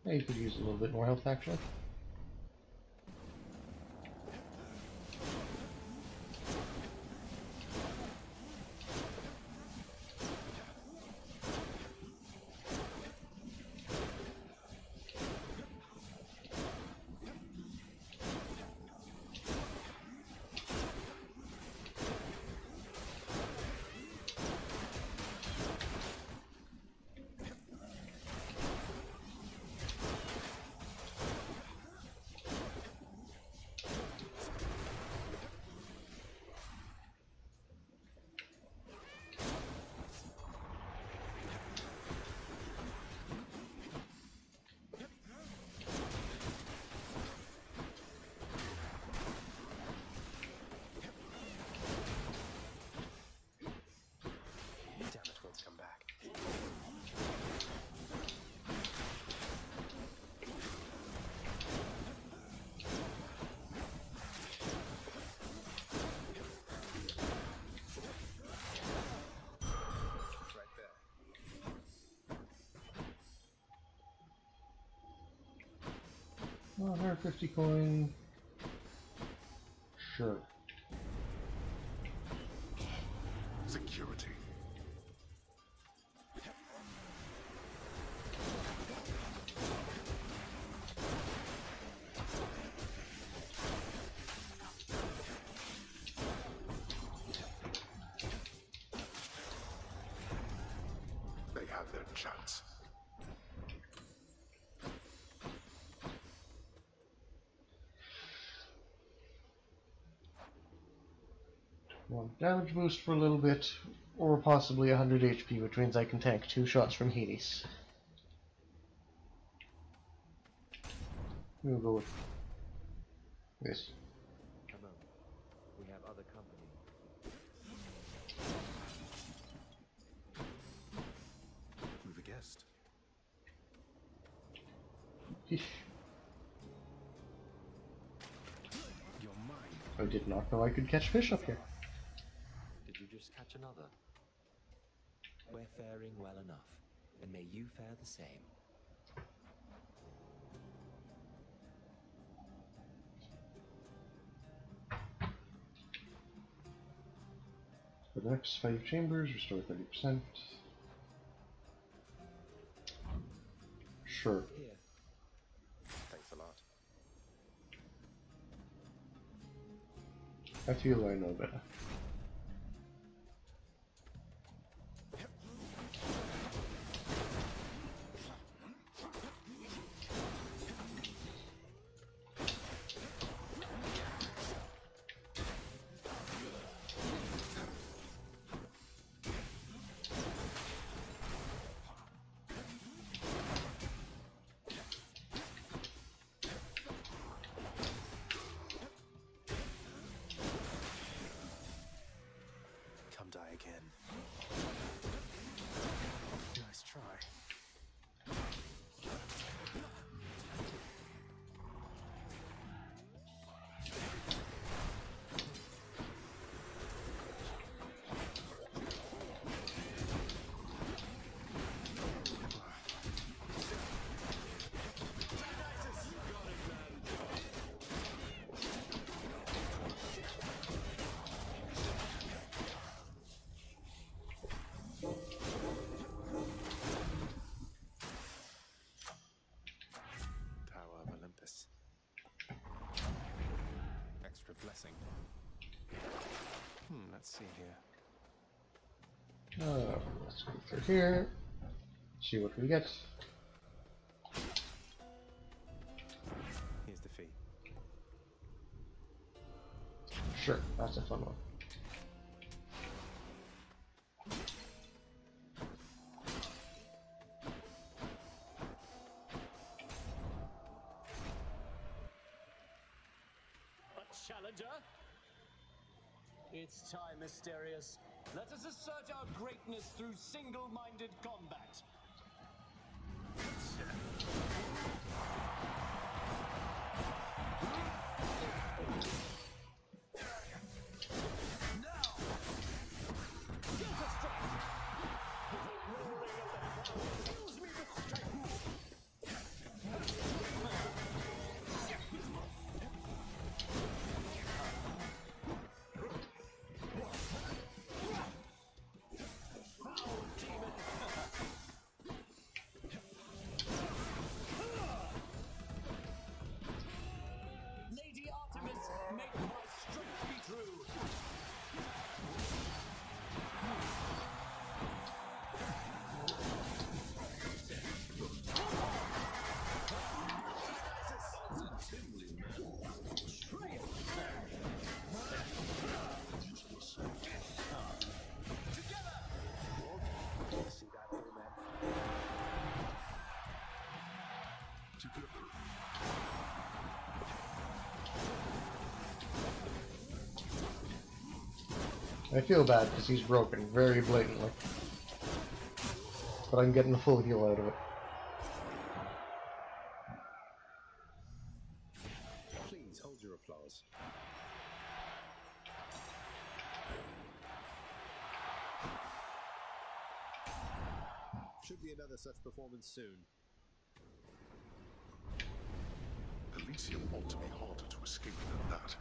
Yeah, you could use a little bit more health actually. 150 coin. Sure. Damage boost for a little bit, or possibly 100 HP, which means I can tank two shots from Hades. We'll go with this. Come on. We have other company. We've a guest. I did not know I could catch fish up here. Did you just catch another? We're faring well enough, and may you fare the same. For the next five chambers, restore 30%. Sure. Here. Thanks a lot. I feel I know better. Here. See what we get. Here's the fee. Sure, that's a fun one. A challenger? It's time, Asterius. Let us assert our greatness through single-minded combat. I feel bad because he's broken very blatantly. But I'm getting a full heal out of it. Please hold your applause. Should be another such performance soon. Elysium ought to be harder to escape than that.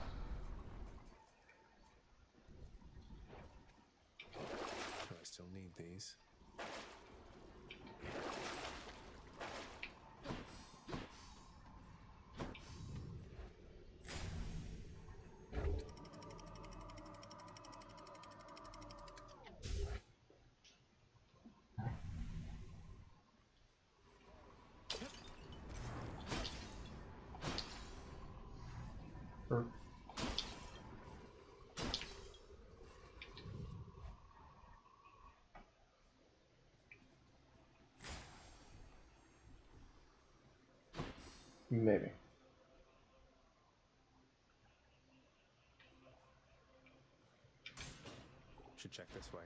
Maybe. Should check this way.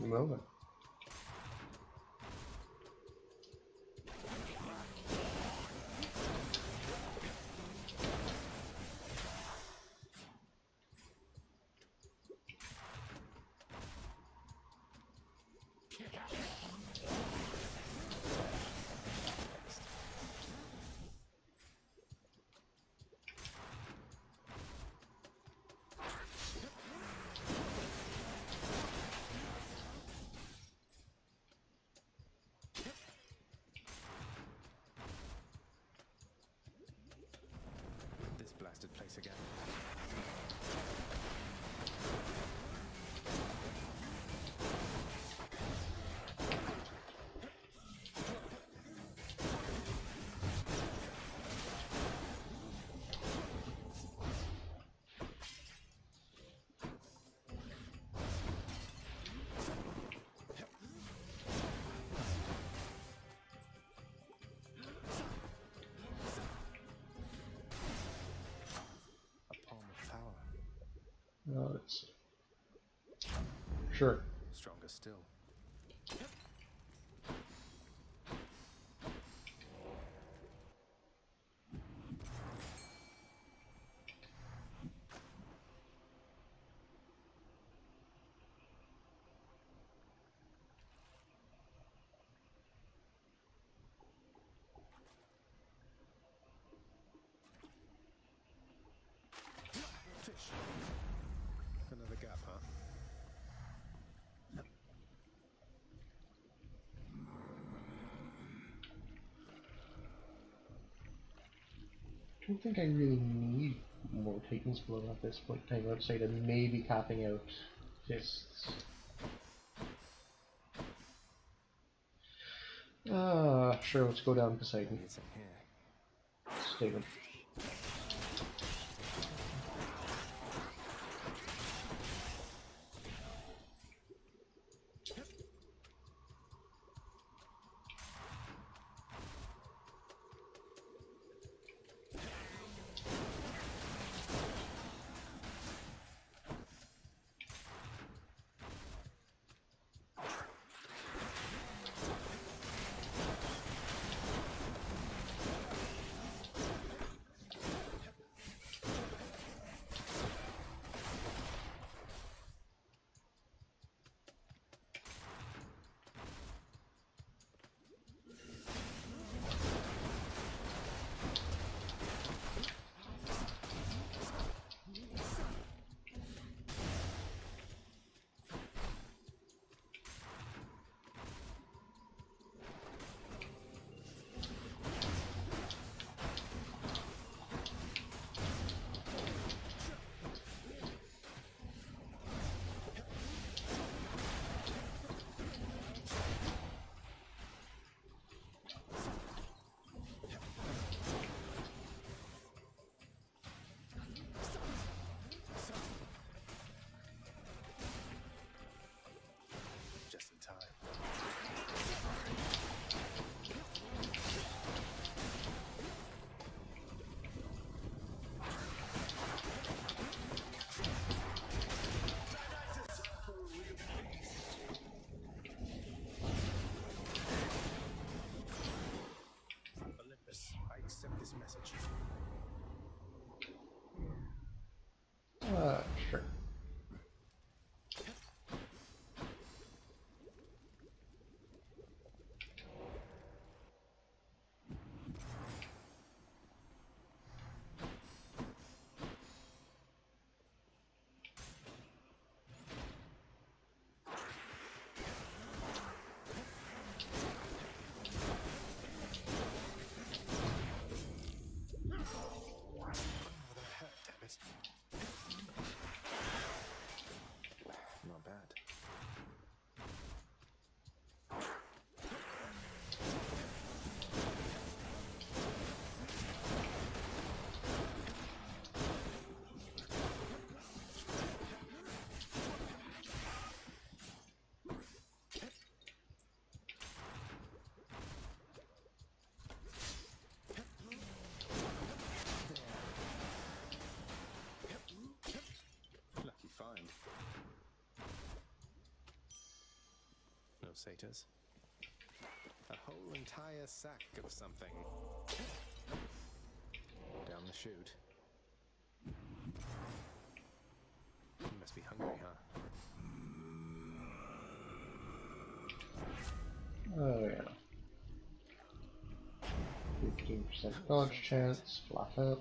Well Uh. Sure. Stronger still. huh? I don't think I really need more Titan's Blood at this point in time outside of maybe capping out fists. Ah, uh, sure, let's go down Poseidon. Satyrs. A whole entire sack of something. Down the chute. You must be hungry, huh? Oh yeah. Fifteen percent dodge chance, flat up.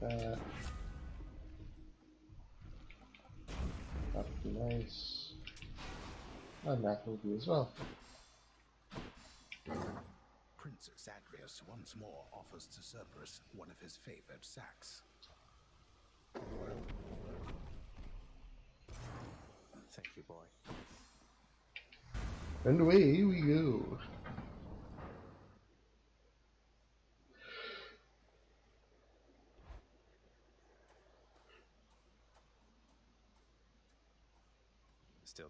That. Nice. And that will be as well. Prince Zagreus once more offers to Cerberus one of his favored sacks. Thank you, boy. And away we go.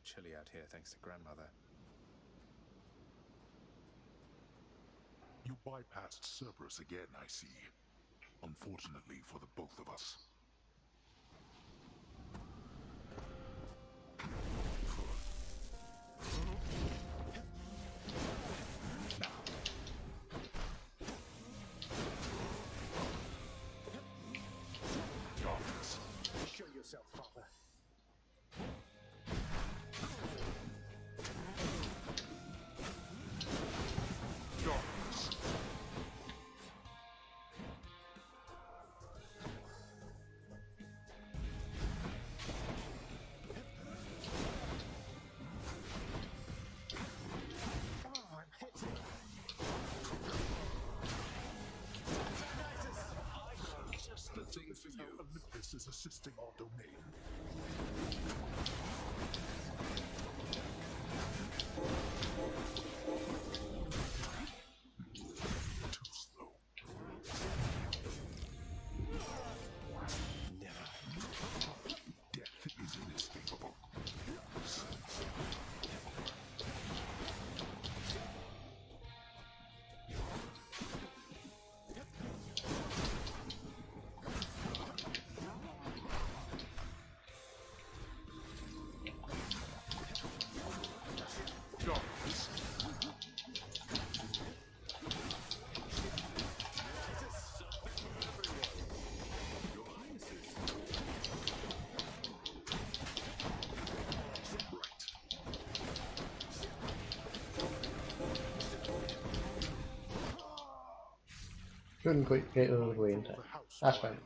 Chilly out here, thanks to grandmother. You bypassed Cerberus again, I see. Unfortunately for the both of us. Assisting our domain. Couldn't quite get of the way in time. That's fine.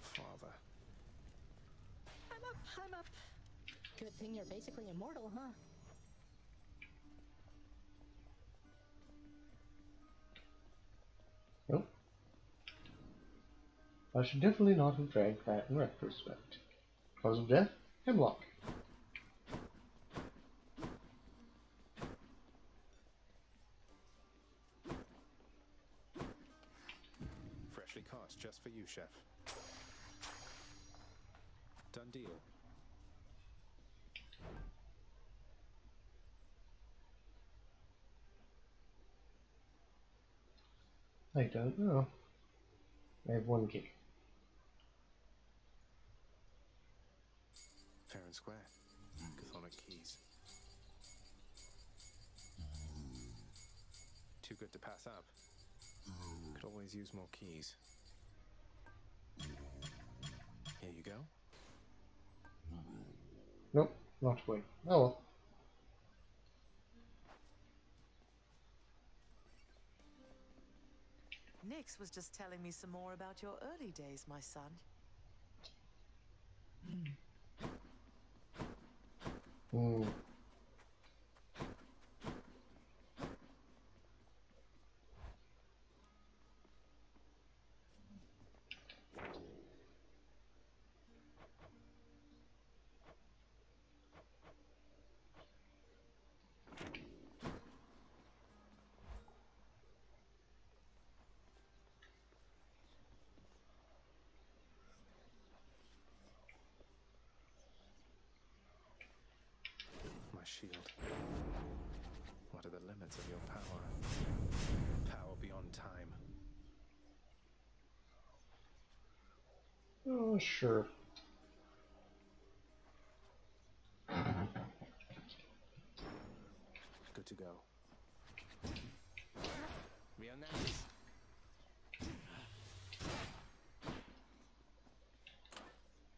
Father. I'm up, I'm up. Good thing you're basically immortal, huh? Nope. I should definitely not have dragged that in retrospect. Cause of death? Hemlock. Freshly caught just for you, chef. Done deal. I don't know. I have one key. Fair and square. Chthonic keys. Too good to pass up. Could always use more keys. Here you go. Nope, not quite. Oh well. Nyx was just telling me some more about your early days, my son. Hmm. My shield. What are the limits of your power? Power beyond time. Oh, sure. Good to go. Real nice.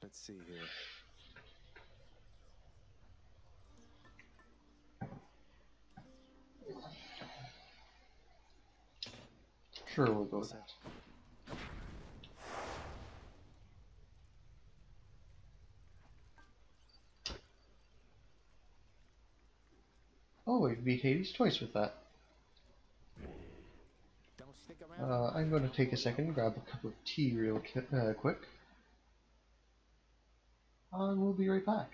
Let's see here. Sure, we'll go with that. Oh, we beat Hades twice with that. Uh, I'm going to take a second, grab a cup of tea real uh, quick. And we'll be right back.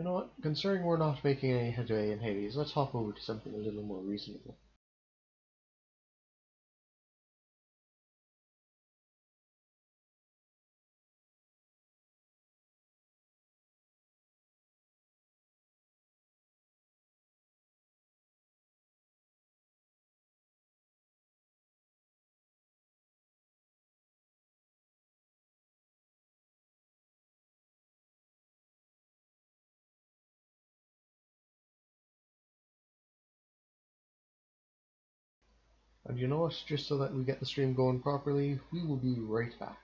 You know what? Considering we're not making any headway in Hades, let's hop over to something a little more reasonable. And you know what, just so that we get the stream going properly, we will be right back.